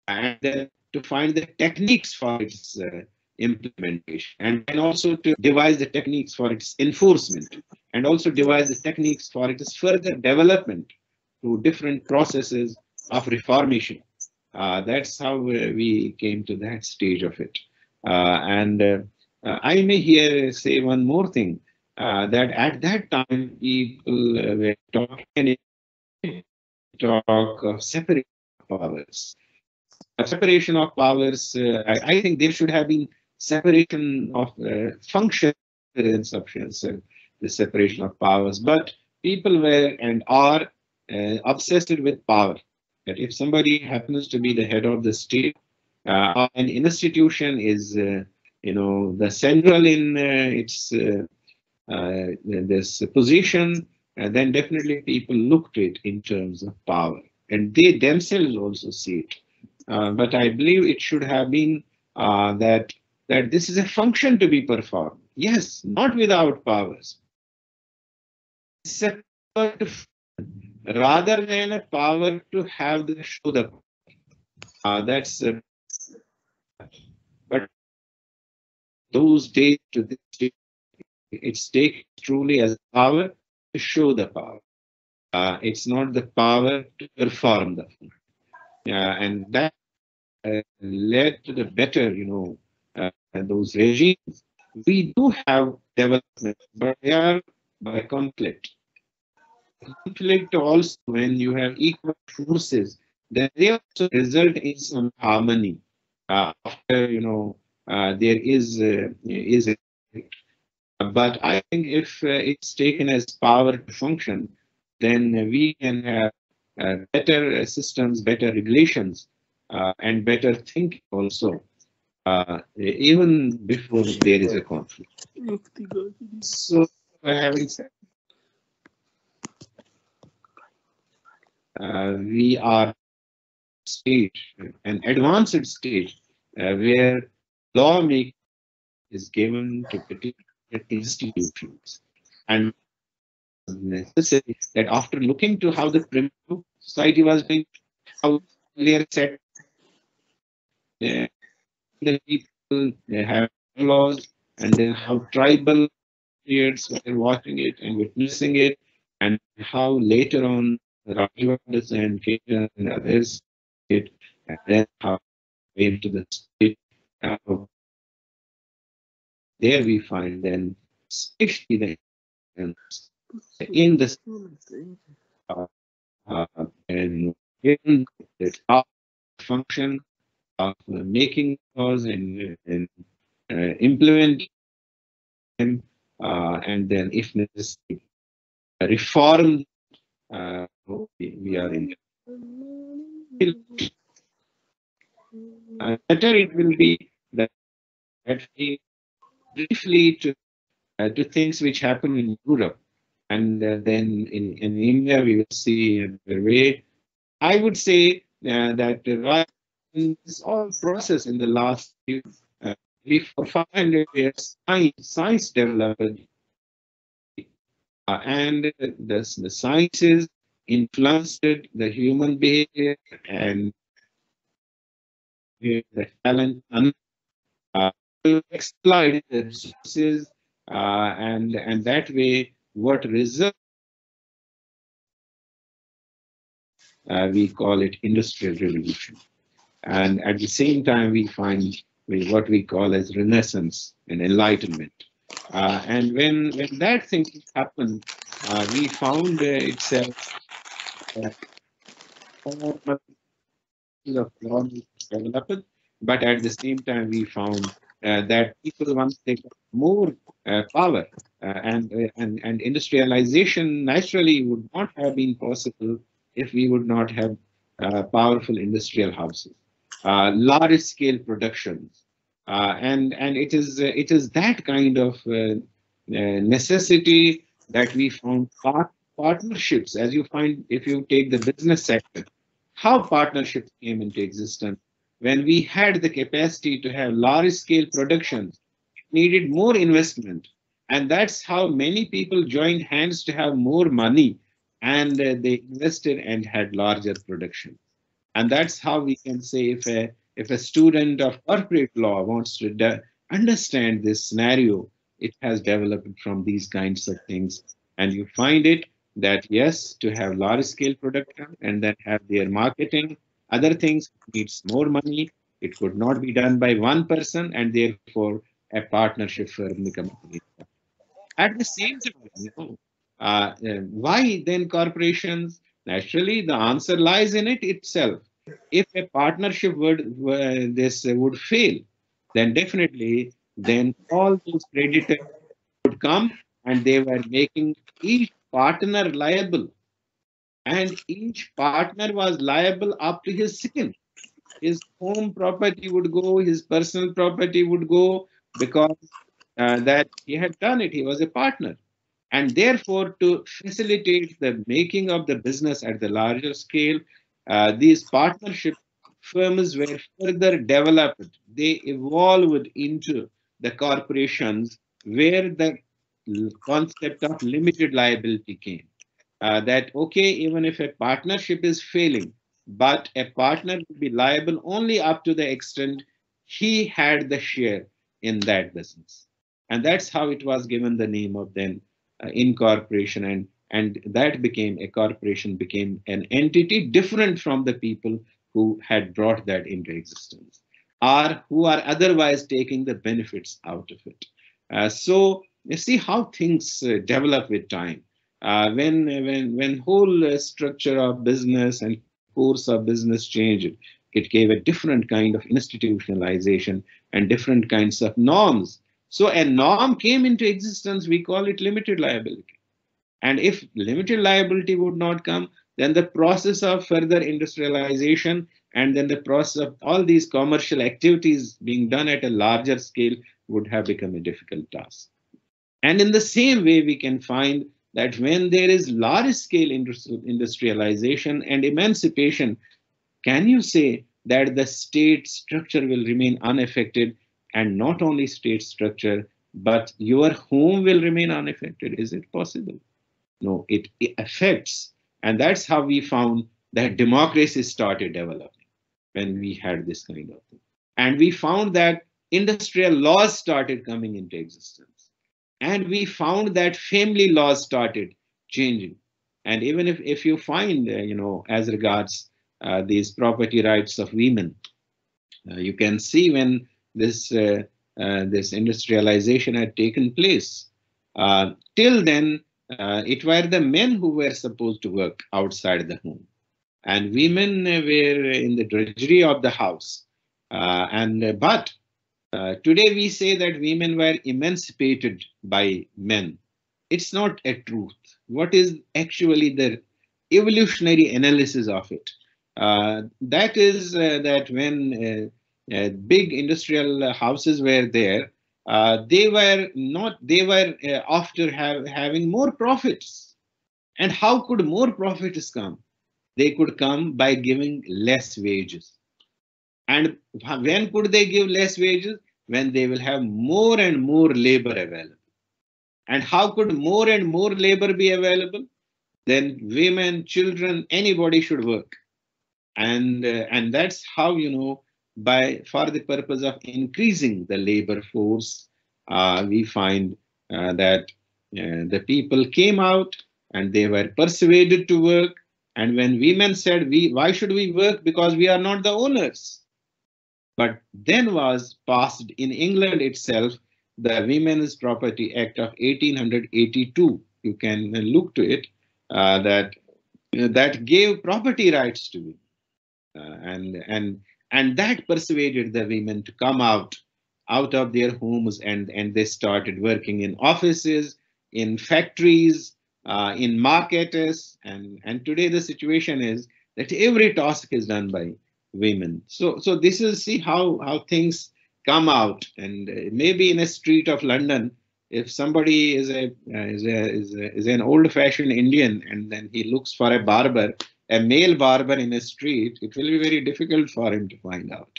and then to find the techniques for its uh, implementation, and, also to devise the techniques for its enforcement, and also devise the techniques for its further development through different processes of reformation. Uh, that's how uh, we came to that stage of it. Uh, and uh, I may here say one more thing uh, that at that time people were talking talk of separation of powers. A separation of powers, uh, I, I, think there should have been separation of uh, function and uh, the separation of powers. But people were and are uh, obsessed with power. That if somebody happens to be the head of the state, uh, an institution is, uh, you know, the central in its this position, then definitely people look to it in terms of power, and they themselves also see it. Uh, but I believe it should have been uh, that that this is a function to be performed. Yes, not without powers. rather than a power to have the show the uh, that's uh, but those days to this day, it's taken truly as power to show the power. Uh, it's not the power to perform the function. Yeah, and that uh, led to the better, you know, those regimes. We do have development, but they are by conflict. Conflict also, when you have equal forces, then they also result in some harmony. Uh, after you know, uh, there is uh, is, but I think if uh, it's taken as power to function, then we can have uh, better systems, better regulations, uh, and better thinking also, uh, even before there is a conflict. So, having said, uh, we are stage, an advanced stage, uh, where lawmaking is given to particular institutions and necessary that after looking to how the primitive society was being, how earlier said, uh, the people they have laws and then how tribal periods were watching it and witnessing it, and how later on Rajwadas and Kenya and others it, and then how came to the state. Uh, there we find then especially the in the uh, uh, and in the function of making laws and, and uh, implement them, uh, and then if necessary reform uh, we, are in Uh, better it will be that, that we briefly to, uh, to things which happen in Europe. And uh, then in, in India, we will see the way. I would say uh, that in this all process in the last few, uh, for 500 years, science, science developed. Uh, and the, the sciences influenced the human behavior and the talent uh, exploit the resources uh, and and that way what result uh, we call it industrial revolution and at the same time we find what we call as renaissance and enlightenment. Uh, and when when that thing happened uh, we found uh, itself of developed, but at the same time we found uh, that people once they got more uh, power uh, and, uh, and and industrialization naturally would not have been possible if we would not have uh, powerful industrial houses, uh, Uh, large scale productions, uh, and and it is it is that kind of uh, necessity that we found part partnerships as you find if you take the business sector how partnerships came into existence. When we had the capacity to have large scale productions, needed more investment. And that's how many people joined hands to have more money and uh, they invested and had larger production. And that's how we can say if a, if a student of corporate law wants to understand this scenario, it has developed from these kinds of things. And you find it that yes, to have large scale production and then have their marketing, other things needs more money. It could not be done by one person and therefore a partnership firm become At the same time, you know, uh, uh, why then corporations? Naturally, the answer lies in it itself. If a partnership would uh, this would fail, then definitely then all those creditors would come and they were making each partner liable. And each partner was liable up to his skin. His home property would go his personal property would go because uh, that he had done it he was a partner. And therefore to facilitate the making of the business at the larger scale uh, these partnership firms were further developed they evolved into the corporations where the concept of limited liability came. Uh, that, okay, even if a partnership is failing, but a partner will be liable only up to the extent he had the share in that business. And that's how it was given the name of then uh, incorporation and and that became a corporation became an entity different from the people who had brought that into existence or who are otherwise taking the benefits out of it. Uh, so you see how things uh, develop with time. Uh, when when when whole uh, structure of business and course of business changed, it gave a different kind of institutionalization and different kinds of norms. So a norm came into existence. We call it limited liability. And if limited liability would not come, then the process of further industrialization and then the process of all these commercial activities being done at a larger scale would have become a difficult task. And in the same way, we can find that when there is large scale industrialization and emancipation, can you say that the state structure will remain unaffected and not only state structure, but your home will remain unaffected? Is it possible? No, it, it affects. And that's how we found that democracy started developing when we had this kind of thing. And we found that industrial laws started coming into existence and we found that family laws started changing and even if, if you find uh, you know as regards uh, these property rights of women uh, you can see when this uh, uh, this industrialization had taken place uh, till then it were the men who were supposed to work outside the home and women were in the drudgery of the house and but uh, today we say that women were emancipated by men. It's not a truth. What is actually the evolutionary analysis of it? Uh, that is uh, that when uh, big industrial houses were there, uh, they were not, they were uh, after have, having more profits. And how could more profits come? They could come by giving less wages. And when could they give less wages? When they will have more and more labor available. And how could more and more labor be available? Then women, children, anybody should work. And, uh, and that's how, you know, by for the purpose of increasing the labor force, uh, we find uh, that uh, the people came out and they were persuaded to work. And when women said, "We why should we work? Because we are not the owners." But then was passed in England itself the Women's Property Act of 1882. You can look to it uh, that that gave property rights to women, uh, and and and that persuaded the women to come out out of their homes and and they started working in offices in factories uh, in markets and and today the situation is that every task is done by women. So so this is see how how things come out. And maybe in a street of london if somebody is a is a is, a, is an old fashioned indian and then he looks for a barber a male barber in a street, it will be very difficult for him to find out.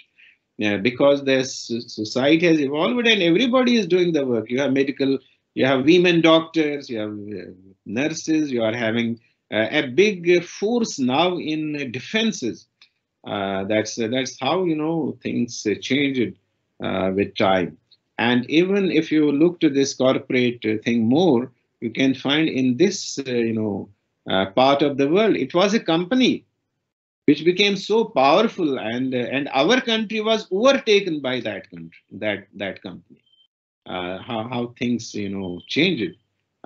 Yeah, because the society has evolved and everybody is doing the work. You have medical, you have women doctors, you have uh, nurses, you are having uh, a big force now in defenses. Uh, that's uh, that's how you know things changed uh, with time. And even if you look to this corporate thing more, you can find in this you know uh, part of the world. It was a company which became so powerful, and uh, and our country was overtaken by that country, that that company. Uh, how how things you know changed,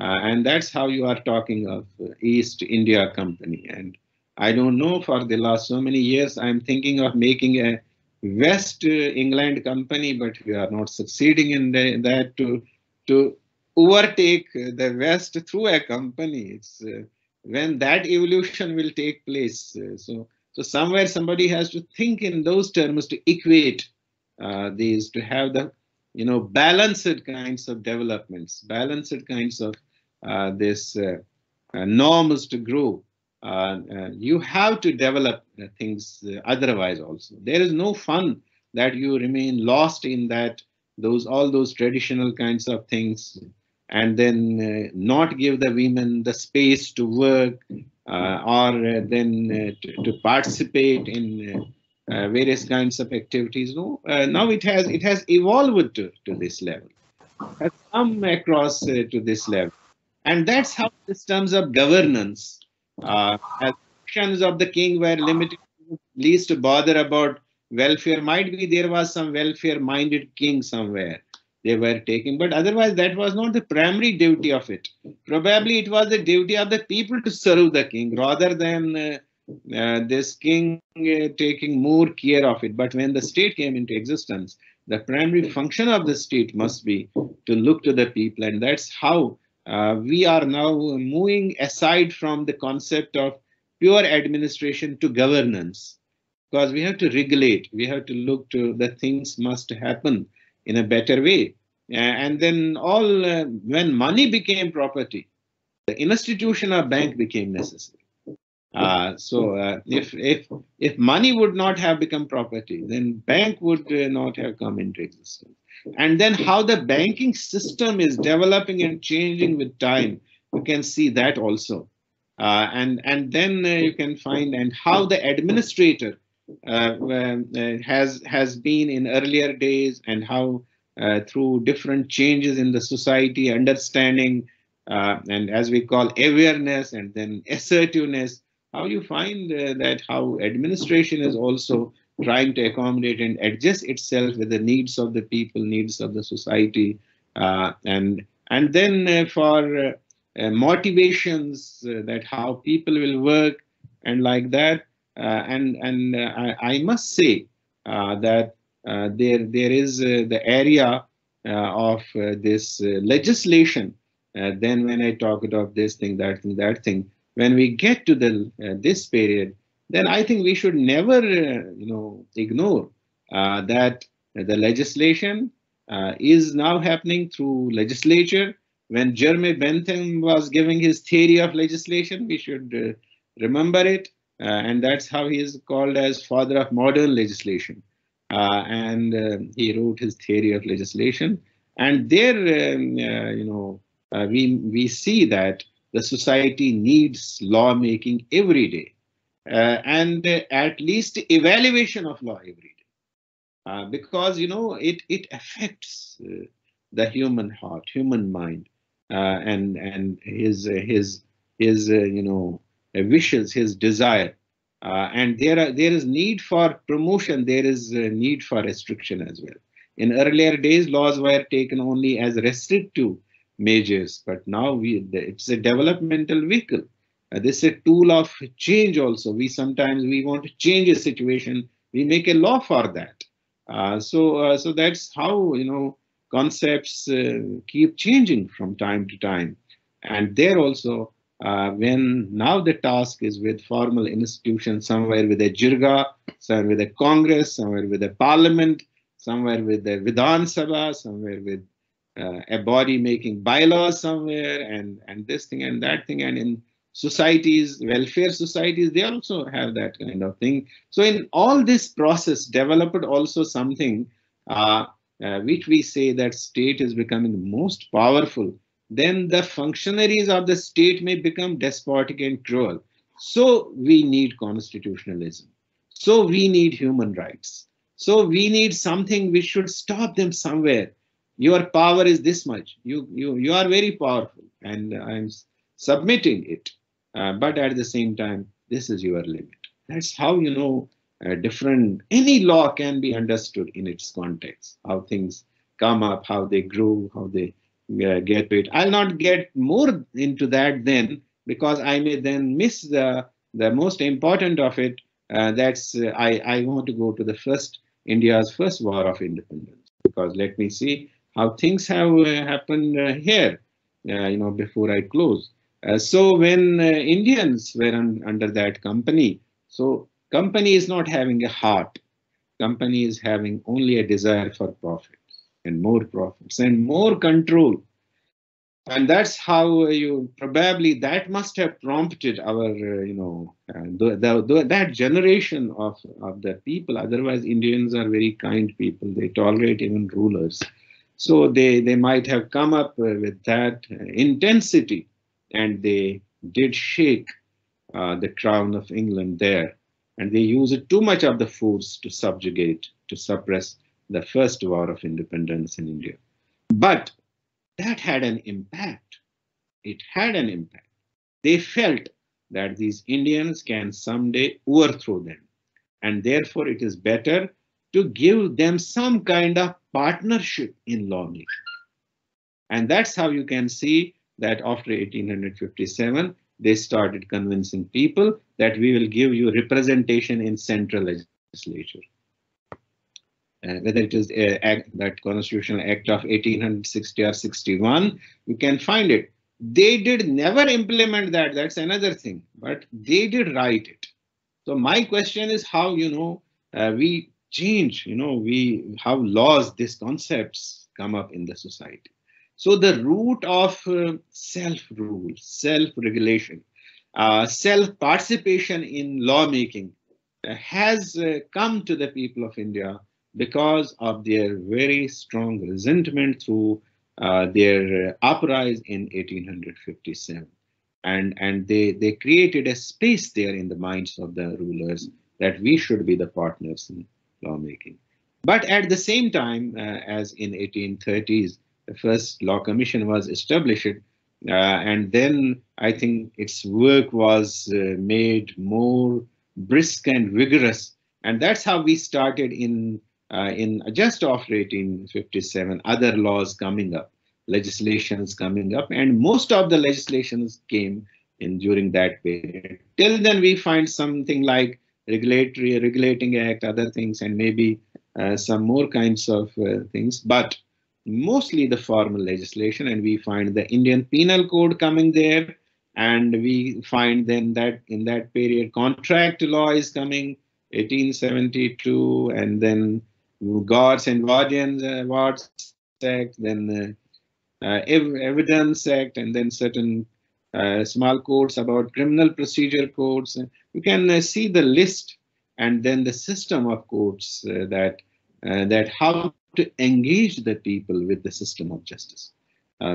uh, and that's how you are talking of East India Company. And I don't know for the last so many years I'm thinking of making a West England company, but we are not succeeding in the, that to to overtake the West through a company. It's uh, when that evolution will take place. Uh, so, so somewhere somebody has to think in those terms to equate uh, these, to have the, you know, balanced kinds of developments, balanced kinds of uh, this uh, uh, norms to grow. Uh, you have to develop things otherwise also. There is no fun that you remain lost in that those all those traditional kinds of things and then uh, not give the women the space to work uh, or uh, then to, to, participate in various kinds of activities. No, now it has it has evolved to, to this level, has come across to this level, and that's how systems of governance, uh, as actions of the king were limited, least to bother about welfare. Might be there was some welfare-minded king somewhere they were taking. But otherwise, that was not the primary duty of it. Probably it was the duty of the people to serve the king rather than uh, uh, this king uh, taking more care of it. But when the state came into existence, the primary function of the state must be to look to the people. And that's how uh, we are now moving aside from the concept of pure administration to governance. Because we have to regulate, we have to look to the things must happen in a better way. and then all, uh, when money became property, the institution of bank became necessary. Uh, so uh, if if if money would not have become property, then bank would uh, not have come into existence. And then how the banking system is developing and changing with time, you can see that also. Uh, and and then uh, you can find and how the administrator has has been in earlier days and how uh, through different changes in the society understanding and as we call awareness and then assertiveness how you find that how administration is also trying to accommodate and adjust itself with the needs of the people needs of the society uh, and and then uh, for uh, motivations that how people will work and like that uh, and and uh, I, I, must say uh, that there there is the area of this legislation. then when I talk about this thing, that thing, that thing, when we get to the this period, then I think we should never, you know, ignore uh, that the legislation uh, is now happening through legislature. When Jeremy Bentham was giving his theory of legislation, we should uh, remember it. Uh, and that's how he is called as father of modern legislation. Uh, and uh, he wrote his theory of legislation. And there, um, you know, we we see that the society needs lawmaking every day, and at least evaluation of law every day. Uh, because you know it it affects uh, the human heart, human mind, uh, and and his his his you know wishes, his desire, and there are there is need for promotion. There is a need for restriction as well. In earlier days, laws were taken only as restrictive measures, but now we it's a developmental vehicle. Uh, this is a tool of change also. We sometimes we want to change a situation. We make a law for that. Uh, so, uh, so that's how you know concepts uh, keep changing from time to time, and there also when now the task is with formal institutions, somewhere with a jirga, somewhere with a congress, somewhere with a parliament, somewhere with the Vidhan Sabha, somewhere with uh, a body making bylaws somewhere, and and this thing and that thing, and in societies, welfare societies, they also have that kind of thing. So in all this process developed also something uh, uh, which we say that state is becoming most powerful, then the functionaries of the state may become despotic and cruel. So we need constitutionalism. So we need human rights. So we need something which should stop them somewhere. Your power is this much. You you you are very powerful, and I'm submitting it. Uh, but at the same time, this is your limit. That's how you know uh, different, any law can be understood in its context, how things come up, how they grow, how they uh, get to it. I'll not get more into that then because I may then miss the, the most important of it. Uh, that's uh, I, I want to go to the first, India's first war of independence because let me see how things have uh, happened here, you know, before I close. Uh, so when uh, Indians were un under that company, so company is not having a heart. Company is having only a desire for profits and more profits and more control. And that's how you probably that must have prompted our, uh, you know, uh, the, the, that generation of, of the people. Otherwise, Indians are very kind people. They tolerate even rulers. So they, they might have come up uh, with that intensity and they did shake the crown of England there. And they used too much of the force to subjugate, to suppress the first war of independence in India. But that had an impact. It had an impact. They felt that these Indians can someday overthrow them. And therefore, it is better to give them some kind of partnership in lawmaking. And that's how you can see that after 1857, they started convincing people that we will give you representation in central legislature. Uh, whether it is uh, act, that constitutional act of 1860 or 61, you can find it. They did never implement that. That's another thing, but they did write it. So my question is how you know uh, we change. You know we how laws, these concepts come up in the society. So the root of uh, self-rule, self-regulation, uh, self-participation in lawmaking uh, has uh, come to the people of India because of their very strong resentment through uh, their uh, uprising in 1857. And, and they, they created a space there in the minds of the rulers that we should be the partners in lawmaking. But at the same time, as in 1830s, the first law commission was established uh, and then I think its work was uh, made more brisk and vigorous. And that's how we started in, uh, in just after 1857, other laws coming up, legislations coming up, and most of the legislations came in during that period. Till then, we find something like regulatory, regulating act, other things, and maybe uh, some more kinds of uh, things. But mostly the formal legislation and we find the Indian Penal Code coming there and we find then that in that period contract law is coming 1872 and then Guards and Guardians uh, Wards Act, then uh, uh, ev Evidence Act, and then certain uh, small codes about criminal procedure codes. You can uh, see the list and then the system of codes uh, that that how to engage the people with the system of justice.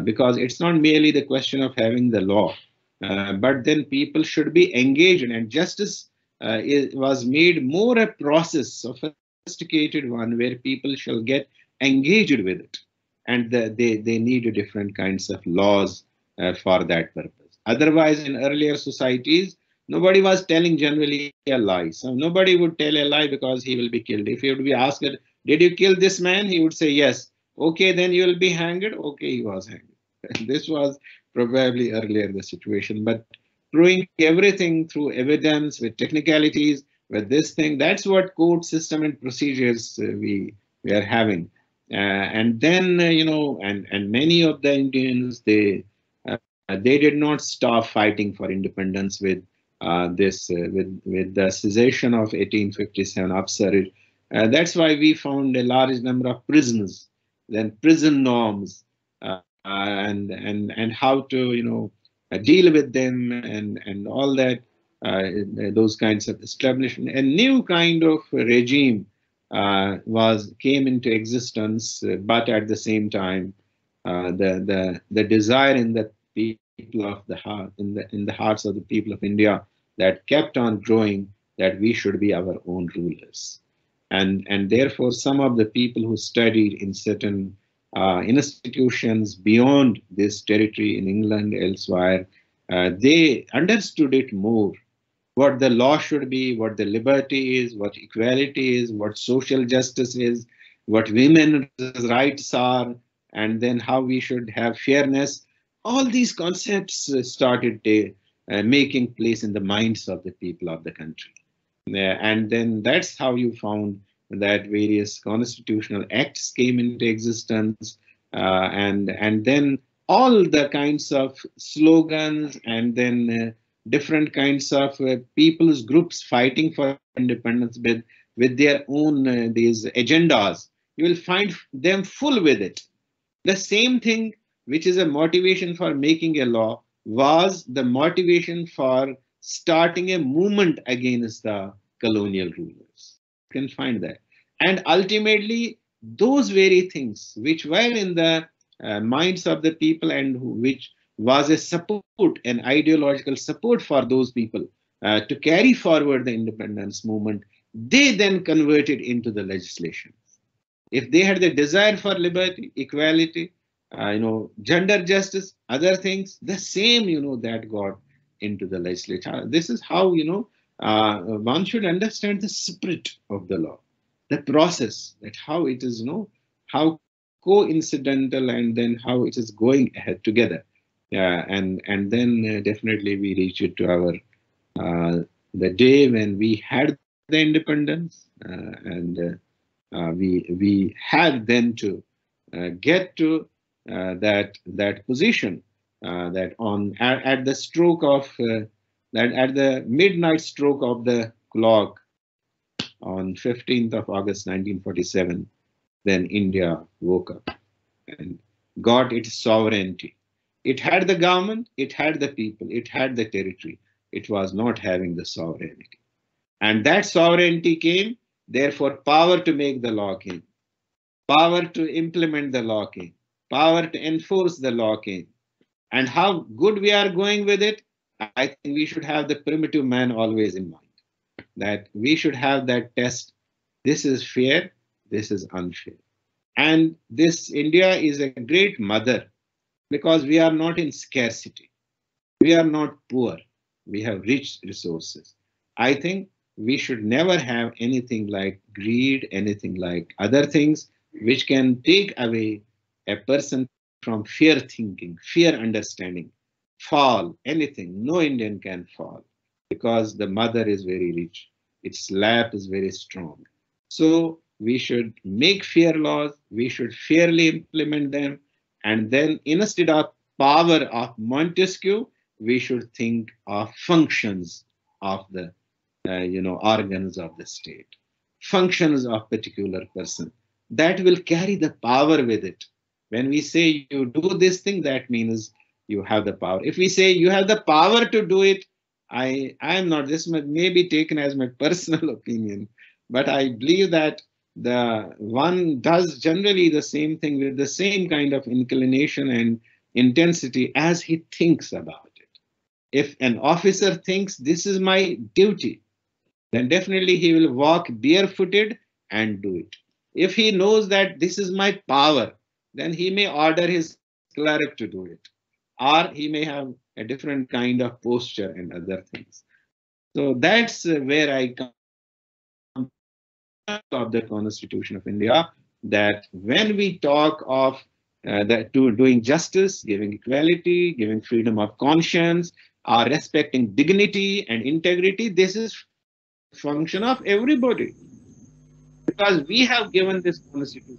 because it's not merely the question of having the law, but then people should be engaged and justice it was made more a process of a sophisticated one where people shall get engaged with it and the, they, they need different kinds of laws uh, for that purpose. Otherwise, in earlier societies, nobody was telling generally a lie. So nobody would tell a lie because he will be killed. If he would be asked, did you kill this man? He would say, yes. Okay, then you will be hanged. Okay, he was hanged. this was probably earlier the situation, but proving everything through evidence with technicalities with this thing. That's what court system and procedures uh, we we are having. Uh, and then uh, you know, and and many of the Indians they uh, they did not stop fighting for independence with uh, this with with the cessation of 1857 absurd. that's why we found a large number of prisoners, then prison norms, and and and how to you know deal with them and and all that those kinds of establishment. A new kind of regime uh, was came into existence, uh, but at the same time, the the the desire in the people of the heart in the in the hearts of the people of India that kept on growing that we should be our own rulers and and therefore some of the people who studied in certain uh, institutions beyond this territory in England elsewhere uh, they understood it more what the law should be, what the liberty is, what equality is, what social justice is, what women's rights are, and then how we should have fairness. All these concepts started uh, making place in the minds of the people of the country. Uh, and then that's how you found that various constitutional acts came into existence uh, and and then all the kinds of slogans and then uh, different kinds of uh, people's groups fighting for independence with with their own uh, these agendas. You will find them full with it. The same thing which is a motivation for making a law was the motivation for starting a movement against the colonial rulers. You can find that. And ultimately those very things which were in the uh, minds of the people and who, which was a support, an ideological support for those people uh, to carry forward the independence movement. They then converted into the legislation. If they had the desire for liberty, equality, uh, you know, gender justice, other things, the same, you know, that got into the legislature. This is how, you know, uh, one should understand the spirit of the law, the process, that how it is, you know, how coincidental and then how it is going ahead together yeah and and then uh, definitely we reach it to our uh, the day when we had the independence uh, and we we had then to get to that that position that on at, at, the stroke of that at the midnight stroke of the clock on 15th of August 1947 then India woke up and got its sovereignty it had the government, it had the people, it had the territory. It was not having the sovereignty. And that sovereignty came, therefore, power to make the law came, power to implement the law came, power to enforce the law came. And how good we are going with it, I think we should have the primitive man always in mind. That we should have that test. This is fair, this is unfair. And this India is a great mother because we are not in scarcity. We are not poor. We have rich resources. I think we should never have anything like greed, anything like other things which can take away a person from fear thinking, fear understanding, fall, anything. No Indian can fall because the mother is very rich. Its lap is very strong. So we should make fair laws. We should fairly implement them and then instead of power of Montesquieu, we should think of functions of the, uh, you know, organs of the state, functions of particular person. that will carry the power with it. When we say you do this thing, that means you have the power. If we say you have the power to do it, I I am not. This may be taken as my personal opinion, but I believe that the one does generally the same thing with the same kind of inclination and intensity as he thinks about it. If an officer thinks this is my duty, then definitely he will walk barefooted and do it. If he knows that this is my power, then he may order his cleric to do it, or he may have a different kind of posture and other things. So that's where I come of the Constitution of India that when we talk of uh, that to doing justice, giving equality, giving freedom of conscience, or respecting dignity and integrity, this is function of everybody. Because we have given this constitution.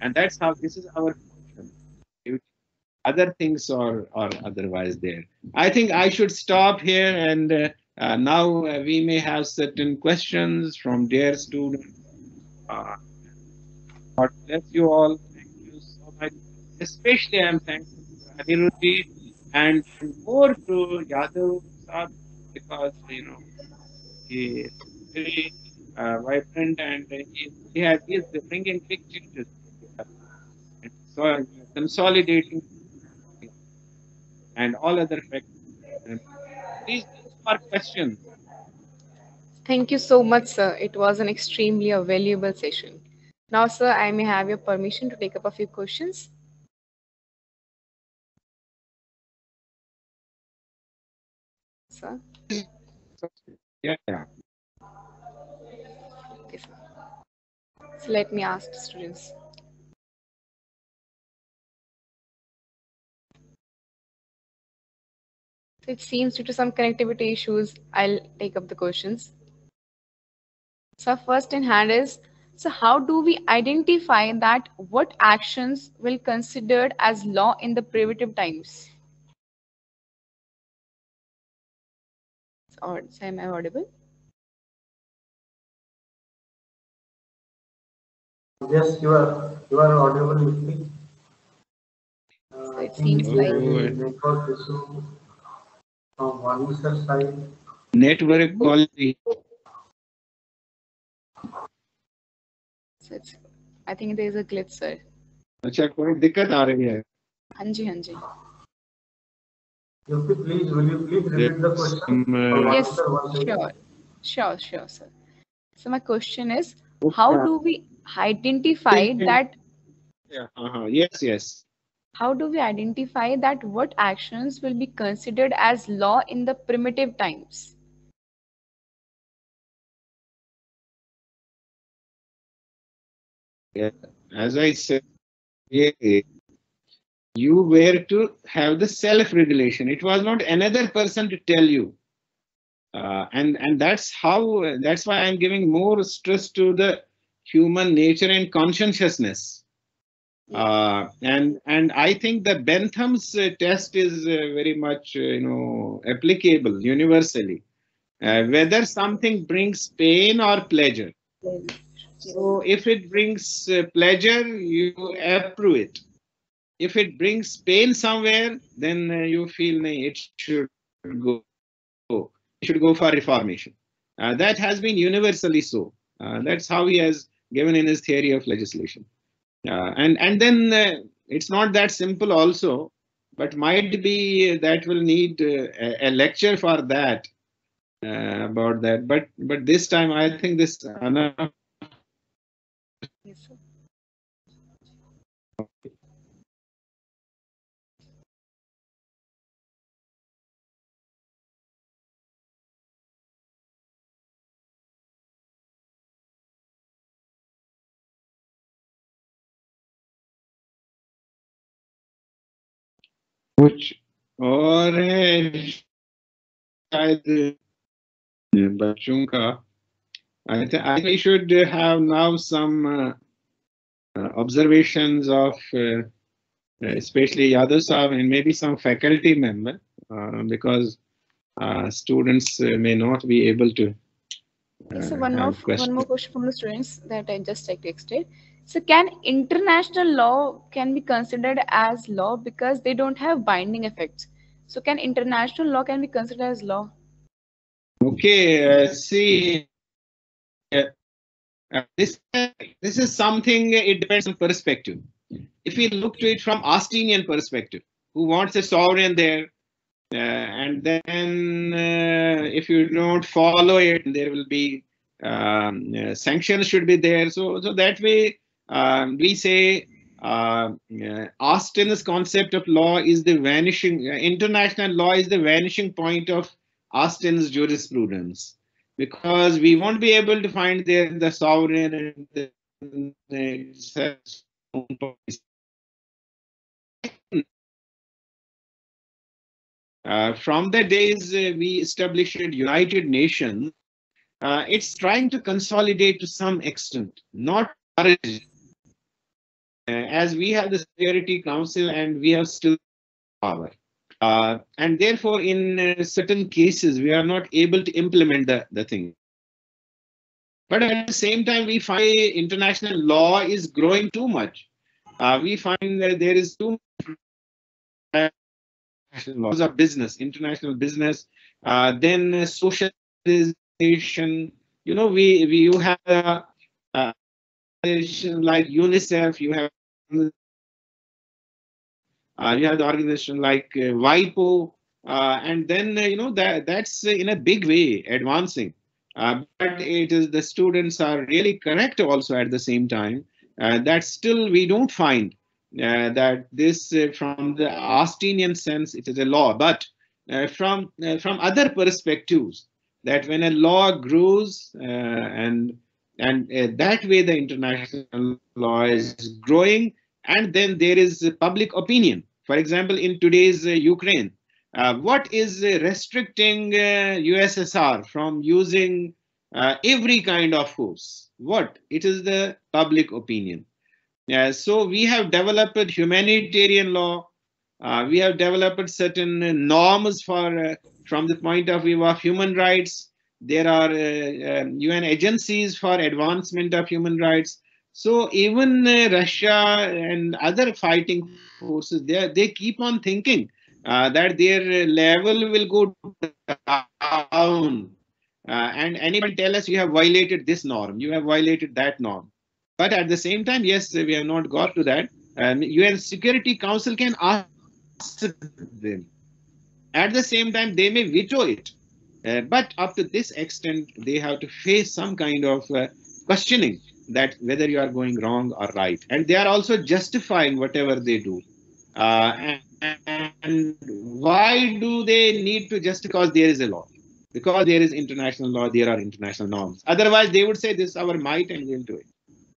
And that's how this is our function. Other things are are otherwise there. I think i should stop here and uh, uh, now uh, we may have certain questions from dear students. Uh, God bless you all. Thank you so much. Especially I'm thankful to Anirudh and more to Yadav Saab because you know he is very uh, vibrant and he, he has is bringing big changes. So consolidating and all other factors. Questions. Thank you so much, sir. It was an extremely a valuable session. Now, sir, I may have your permission to take up a few questions. Sir? Yeah. yeah. Okay, sir. So let me ask the students. So it seems due to some connectivity issues, I'll take up the questions. So first in hand is, so how do we identify that what actions will considered as law in the primitive times? Or am I audible? Yes, you are. You are audible. Uh, so it seems like network issue from one user side. Network quality. So it's, I think there is a glitch, sir. अच्छा कोई दिक्कत आ रही है हाँ जी हाँ जी Yuki, please, will you please repeat the question? Some, uh, Yes, sure, sure, sure, sir. So my question is, how do we identify that? Yeah, uh-huh. Yes, yes. How do we identify that what actions will be considered as law in the primitive times? Yeah. As I said, you were to have the self-regulation. It was not another person to tell you. Uh, and and that's how that's why I'm giving more stress to the human nature and conscientiousness. Uh, and and I think the Bentham's uh, test is uh, very much uh, you know applicable universally, uh, whether something brings pain or pleasure. So if it brings uh, pleasure, you approve it. If it brings pain somewhere, then you feel nah, it should go. It should go for reformation. that has been universally so. that's how he has given in his theory of legislation. Uh, and and then uh, it's not that simple also, but might be that will need uh, a, lecture for that about that. But but this time I think this enough. Yes, Which, or, है शायद I, think we should have now some uh, uh observations of uh, uh especially Yadav Saab and maybe some faculty member uh, because students may not be able to. so one more, one more question from the students that I just texted. So can international law can be considered as law because they don't have binding effects? So can international law can be considered as law? Okay, uh, see, uh, uh, this this is something. It depends on perspective. If we look to it from Austinian perspective, who wants a sovereign there, uh, and then uh, if you don't follow it, there will be um, uh, sanctions should be there. So so that way um, we say uh, uh, Austin's concept of law is the vanishing uh, international law is the vanishing point of Austin's jurisprudence. Because we won't be able to find there the sovereign and the, the uh, from the days uh, we established United Nations, uh, it's trying to consolidate to some extent, not as we have the Security Council and we have still power. Uh, and therefore, in uh, certain cases, we are not able to implement the, the thing. But at the same time, we find international law is growing too much. Uh, we find that there is too much laws of business, international business, uh, then uh, socialization. You know, we, we you have uh, uh, like UNICEF, you have uh, you have the organization like uh, WIPO, uh, and then uh, you know that that's in a big way advancing. Uh, but it is the students are really correct also at the same time uh, that still we don't find that this from the Austinian sense it is a law, but from from other perspectives that when a law grows and and that way the international law is growing and then there is public opinion for example, in today's uh, Ukraine, uh, what is uh, restricting USSR from using every kind of force? What? It is the public opinion. Yeah, so we have developed humanitarian law. Uh, we have developed certain norms for uh, from the point of view of human rights. There are uh, UN agencies for advancement of human rights. So even Russia and other fighting forces, they, they keep on thinking uh, that their level will go down. Uh, and anyone tell us you have violated this norm, you have violated that norm. But at the same time, yes, we have not got to that. And UN Security Council can ask them. At the same time, they may veto it. Uh, but up to this extent, they have to face some kind of uh, questioning that whether you are going wrong or right. And they are also justifying whatever they do. Uh, and, and, why do they need to just because there is a law? Because there is international law, there are international norms. Otherwise, they would say this is our might and we'll do it.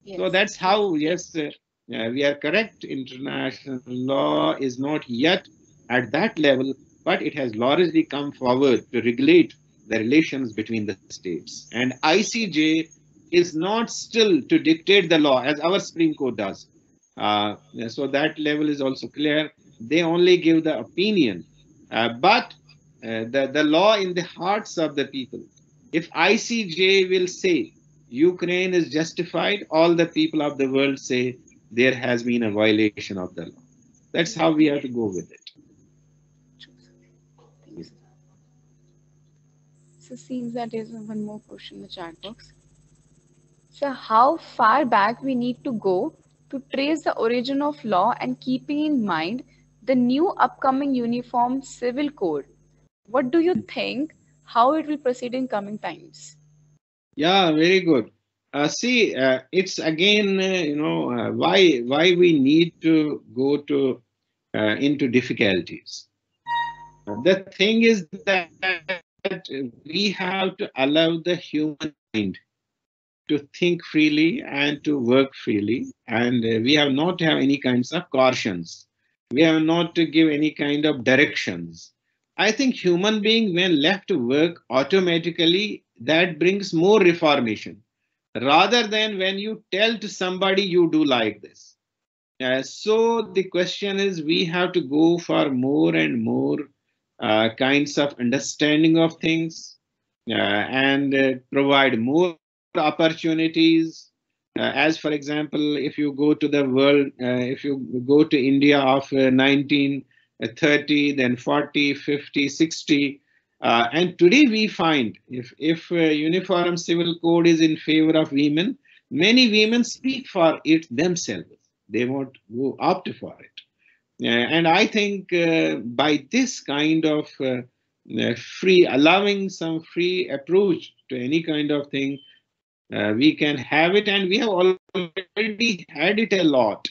Yes. So that's how, yes, uh, we are correct. International law is not yet at that level, but it has largely come forward to regulate the relations between the states. And ICJ is not still to dictate the law as our Supreme Court does. Uh, so that level is also clear. They only give the opinion, uh, but uh, the, the law in the hearts of the people. If ICJ will say Ukraine is justified, all the people of the world say there has been a violation of the law. That's how we have to go with it. So seems that there's one more question in the chat box. So how far back we need to go to trace the origin of law and keeping in mind the new upcoming uniform civil code. What do you think how it will proceed in coming times? Yeah, very good. Uh, see, uh, it's again, uh, you know, uh, why why we need to go to uh, into difficulties. The thing is that we have to allow the human mind to think freely and to work freely. And uh, we have not have any kinds of cautions. We have not to give any kind of directions. I think human being, when left to work automatically, that brings more reformation rather than when you tell to somebody you do like this. Uh, so the question is, we have to go for more and more uh, kinds of understanding of things uh, and uh, provide more opportunities Uh, as for example, if you go to the world, uh, if you go to India of uh, 1930, then 40, 50, 60, uh, and today we find if if uh, uniform civil code is in favor of women, many women speak for it themselves. They won't go opt for it. Uh, and I think by this kind of free, allowing some free approach to any kind of thing, uh, we can have it, and we have already had it a lot.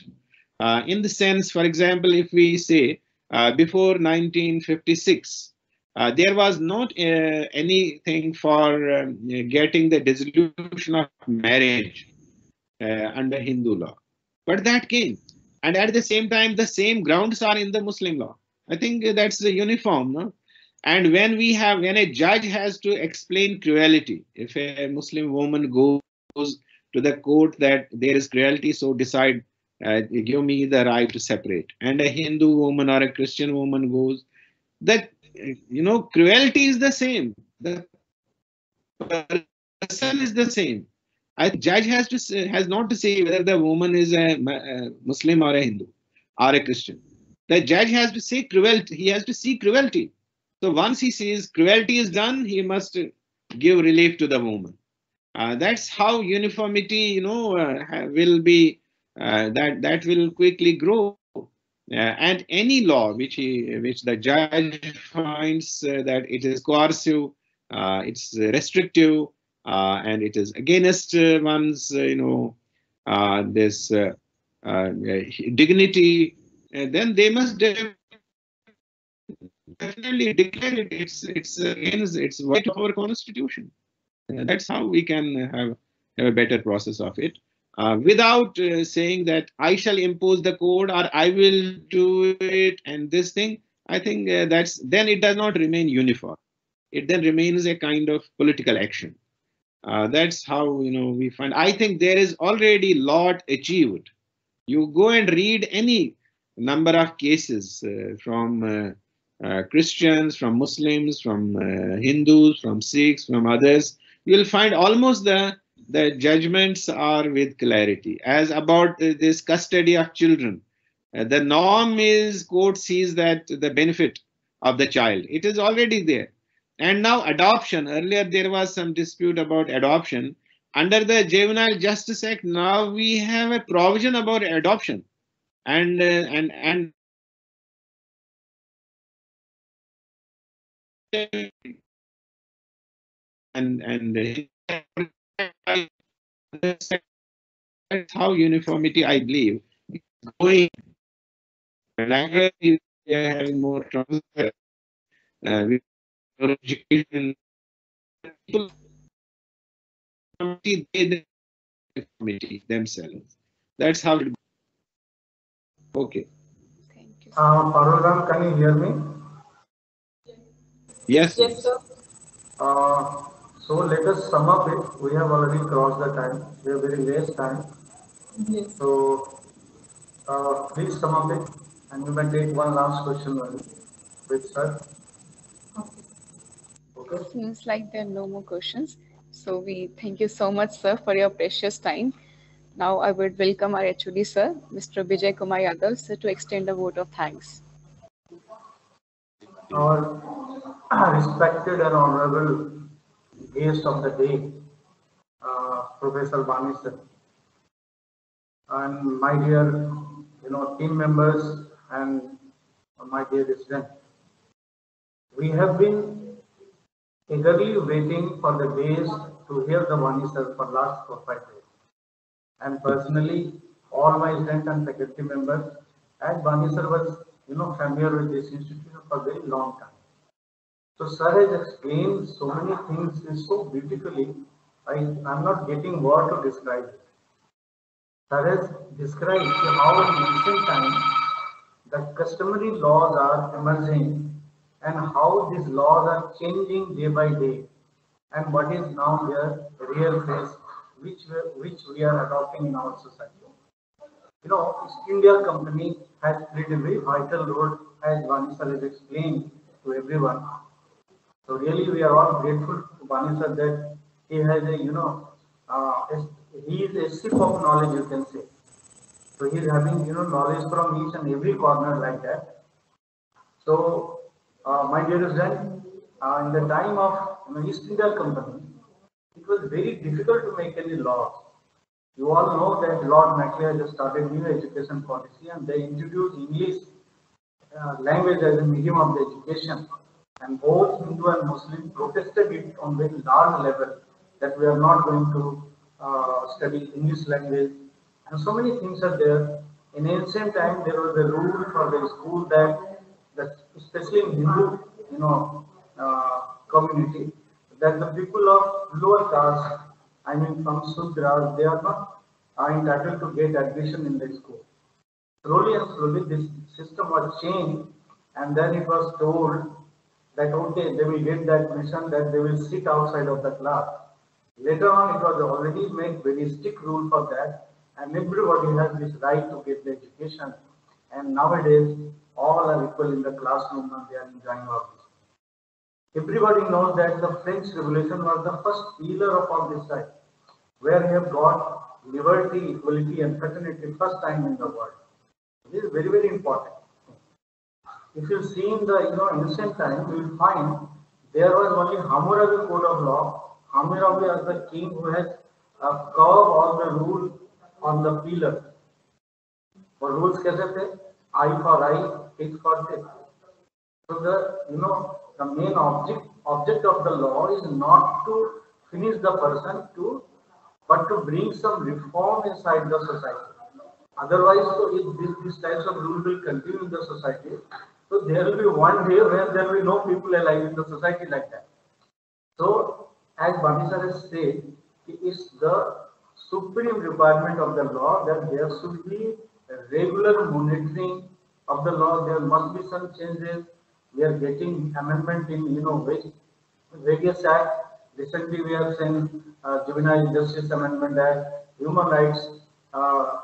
Uh, in the sense, for example, if we say uh, before 1956, uh, there was not uh, anything for um, getting the dissolution of marriage uh, under Hindu law, but that came, and at the same time, the same grounds are in the Muslim law. I think that's the uniform, no? And when we have, when a judge has to explain cruelty, if a Muslim woman goes to the court that there is cruelty, so decide, uh, give me the right to separate. And a Hindu woman or a Christian woman goes, that, you know, cruelty is the same. The person is the same. A judge has to say, has not to say whether the woman is a, a Muslim or a Hindu or a Christian. The judge has to say cruelty. He has to see cruelty so once he sees cruelty is done, he must give relief to the woman. Uh, that's how uniformity, you know, uh, will be uh, that that will quickly grow. Uh, and any law which he, which the judge finds uh, that it is coercive, uh, it's restrictive, and it is against one's, you know, this dignity, then they must definitely declare it. It's it's against it's right of our constitution. Uh, that's how we can have, have a better process of it. Uh, without uh, saying that I shall impose the code or I will do it and this thing, I think uh, that's then it does not remain uniform. It then remains a kind of political action. Uh, that's how you know we find. I think there is already lot achieved. You go and read any number of cases uh, from uh, Christians, from Muslims, from uh, Hindus, from Sikhs, from others, you'll find almost the the judgments are with clarity. As about this custody of children, uh, the norm is court sees that the benefit of the child. It is already there. And now adoption. Earlier there was some dispute about adoption. Under the Juvenile Justice Act, now we have a provision about adoption. And uh, and and and and that's how uniformity I believe is going language is having more transfer uh, with education people committee themselves that's how it okay Thank you. Uh, Parul can you hear me? Yes Yes, sir. Uh, so let us sum up it. We have already crossed the time. We have very less time. Yes. So uh, please sum up it and you may take one last question only with sir. Okay. Seems like there are no more questions. So we thank you so much, sir, for your precious time. Now I would welcome our HOD, sir, Mr. Vijay Kumar Yadav, sir, to extend a vote of thanks. Our respected and honorable guest of the day, uh, Professor Wani sir, and my dear, you know, team members and my dear resident. We have been eagerly waiting for the days to hear the Wani sir for last four five days. And personally, all my student and faculty members, as Wani sir was, you know, familiar with this institution for a very long time. So sir has explained so many things so beautifully. I am not getting word to describe it. Sir has described how in recent times the customary laws are emerging and how these laws are changing day by day and what is now their real face which we, which we are adopting in our society. You know, East India Company has played a very vital role as Vani sir has explained to everyone. So really we are all grateful to sir that he has a, you know, uh, he is a sip of knowledge, you can say. So he is having, you know, knowledge from each and every corner like that. So, uh, my dear friend, uh, in the time of you know, East India Company, it was very difficult to make any laws. You all know that Lord Macaulay just started new education policy and they introduced English uh, language as a medium of the education. And both Hindu and Muslim protested it on very large level that we are not going to uh, study English language. And so many things are there. In ancient time, there was a rule for the school that, that especially in Hindu, you know, uh, community, that the people of lower caste, I mean from Sudras, they are not are entitled to get admission in the school. Slowly and slowly this system was changed and then it was told that okay, they will get that admission that they will sit outside of the class. Later on it was already made very strict rule for that and everybody has this right to get the education and nowadays all are equal in the classroom and they are enjoying all this. Everybody knows that the French Revolution was the first pillar of all this side, where we have got liberty, equality, and fraternity first time in the world. This is very, very important. If you see in the you know ancient time, you will find there was only Hammurabi code of law. Hammurabi was the king who has uh, carved all the rules on the pillar. और rules कैसे थे? Eye for eye, teeth for teeth. So the you know the main object object of the law is not to finish the person to but to bring some reform inside the society. Otherwise, so if this, these types of rules will continue in the society, so there will be one day where there will be no people alive in the society like that. So, as Wani sir has said, it is the supreme requirement of the law that there should be regular monitoring of the law. There must be some changes we are getting amendment in you know various act. Recently, we have seen uh, Juvenile Justice Amendment Act, Human Rights uh,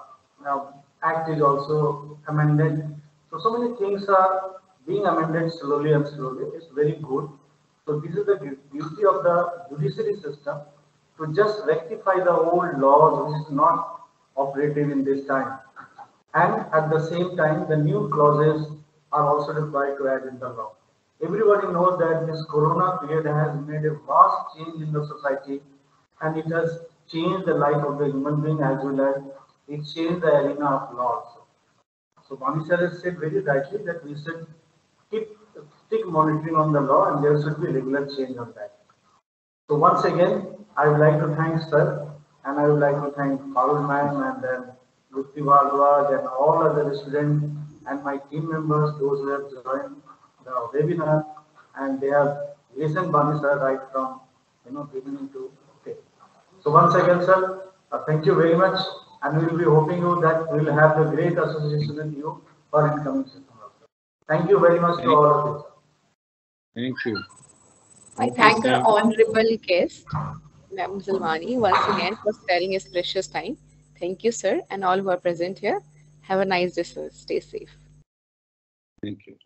Act is also amended. So, so many things are being amended slowly and slowly. It's very good. So, this is the beauty of the judiciary system to just rectify the old laws which is not operative in this time. And at the same time, the new clauses are also required to add in the law. Everybody knows that this corona period has made a vast change in the society and it has changed the life of the human being as well as it changed the arena of law also. So Wani sir has said very rightly that we should keep stick monitoring on the law and there should be regular change on that. So once again, I would like to thank Sir and I would like to thank Parul Ma'am and then Gupti Bhardwaj and all other students and my team members, those who have joined the webinar, and they have listened Bani sir right from you know beginning to okay. So once again, sir, uh, thank you very much, and we will be hoping you that we will have the great association with you for incoming session. Thank you very much thank to all of you. Thank you. I thank our honorable guest, M. Afzal Wani, once again for sparing his precious time. Thank you, sir, and all who are present here. Have a nice day, sir. Stay safe. Thank you.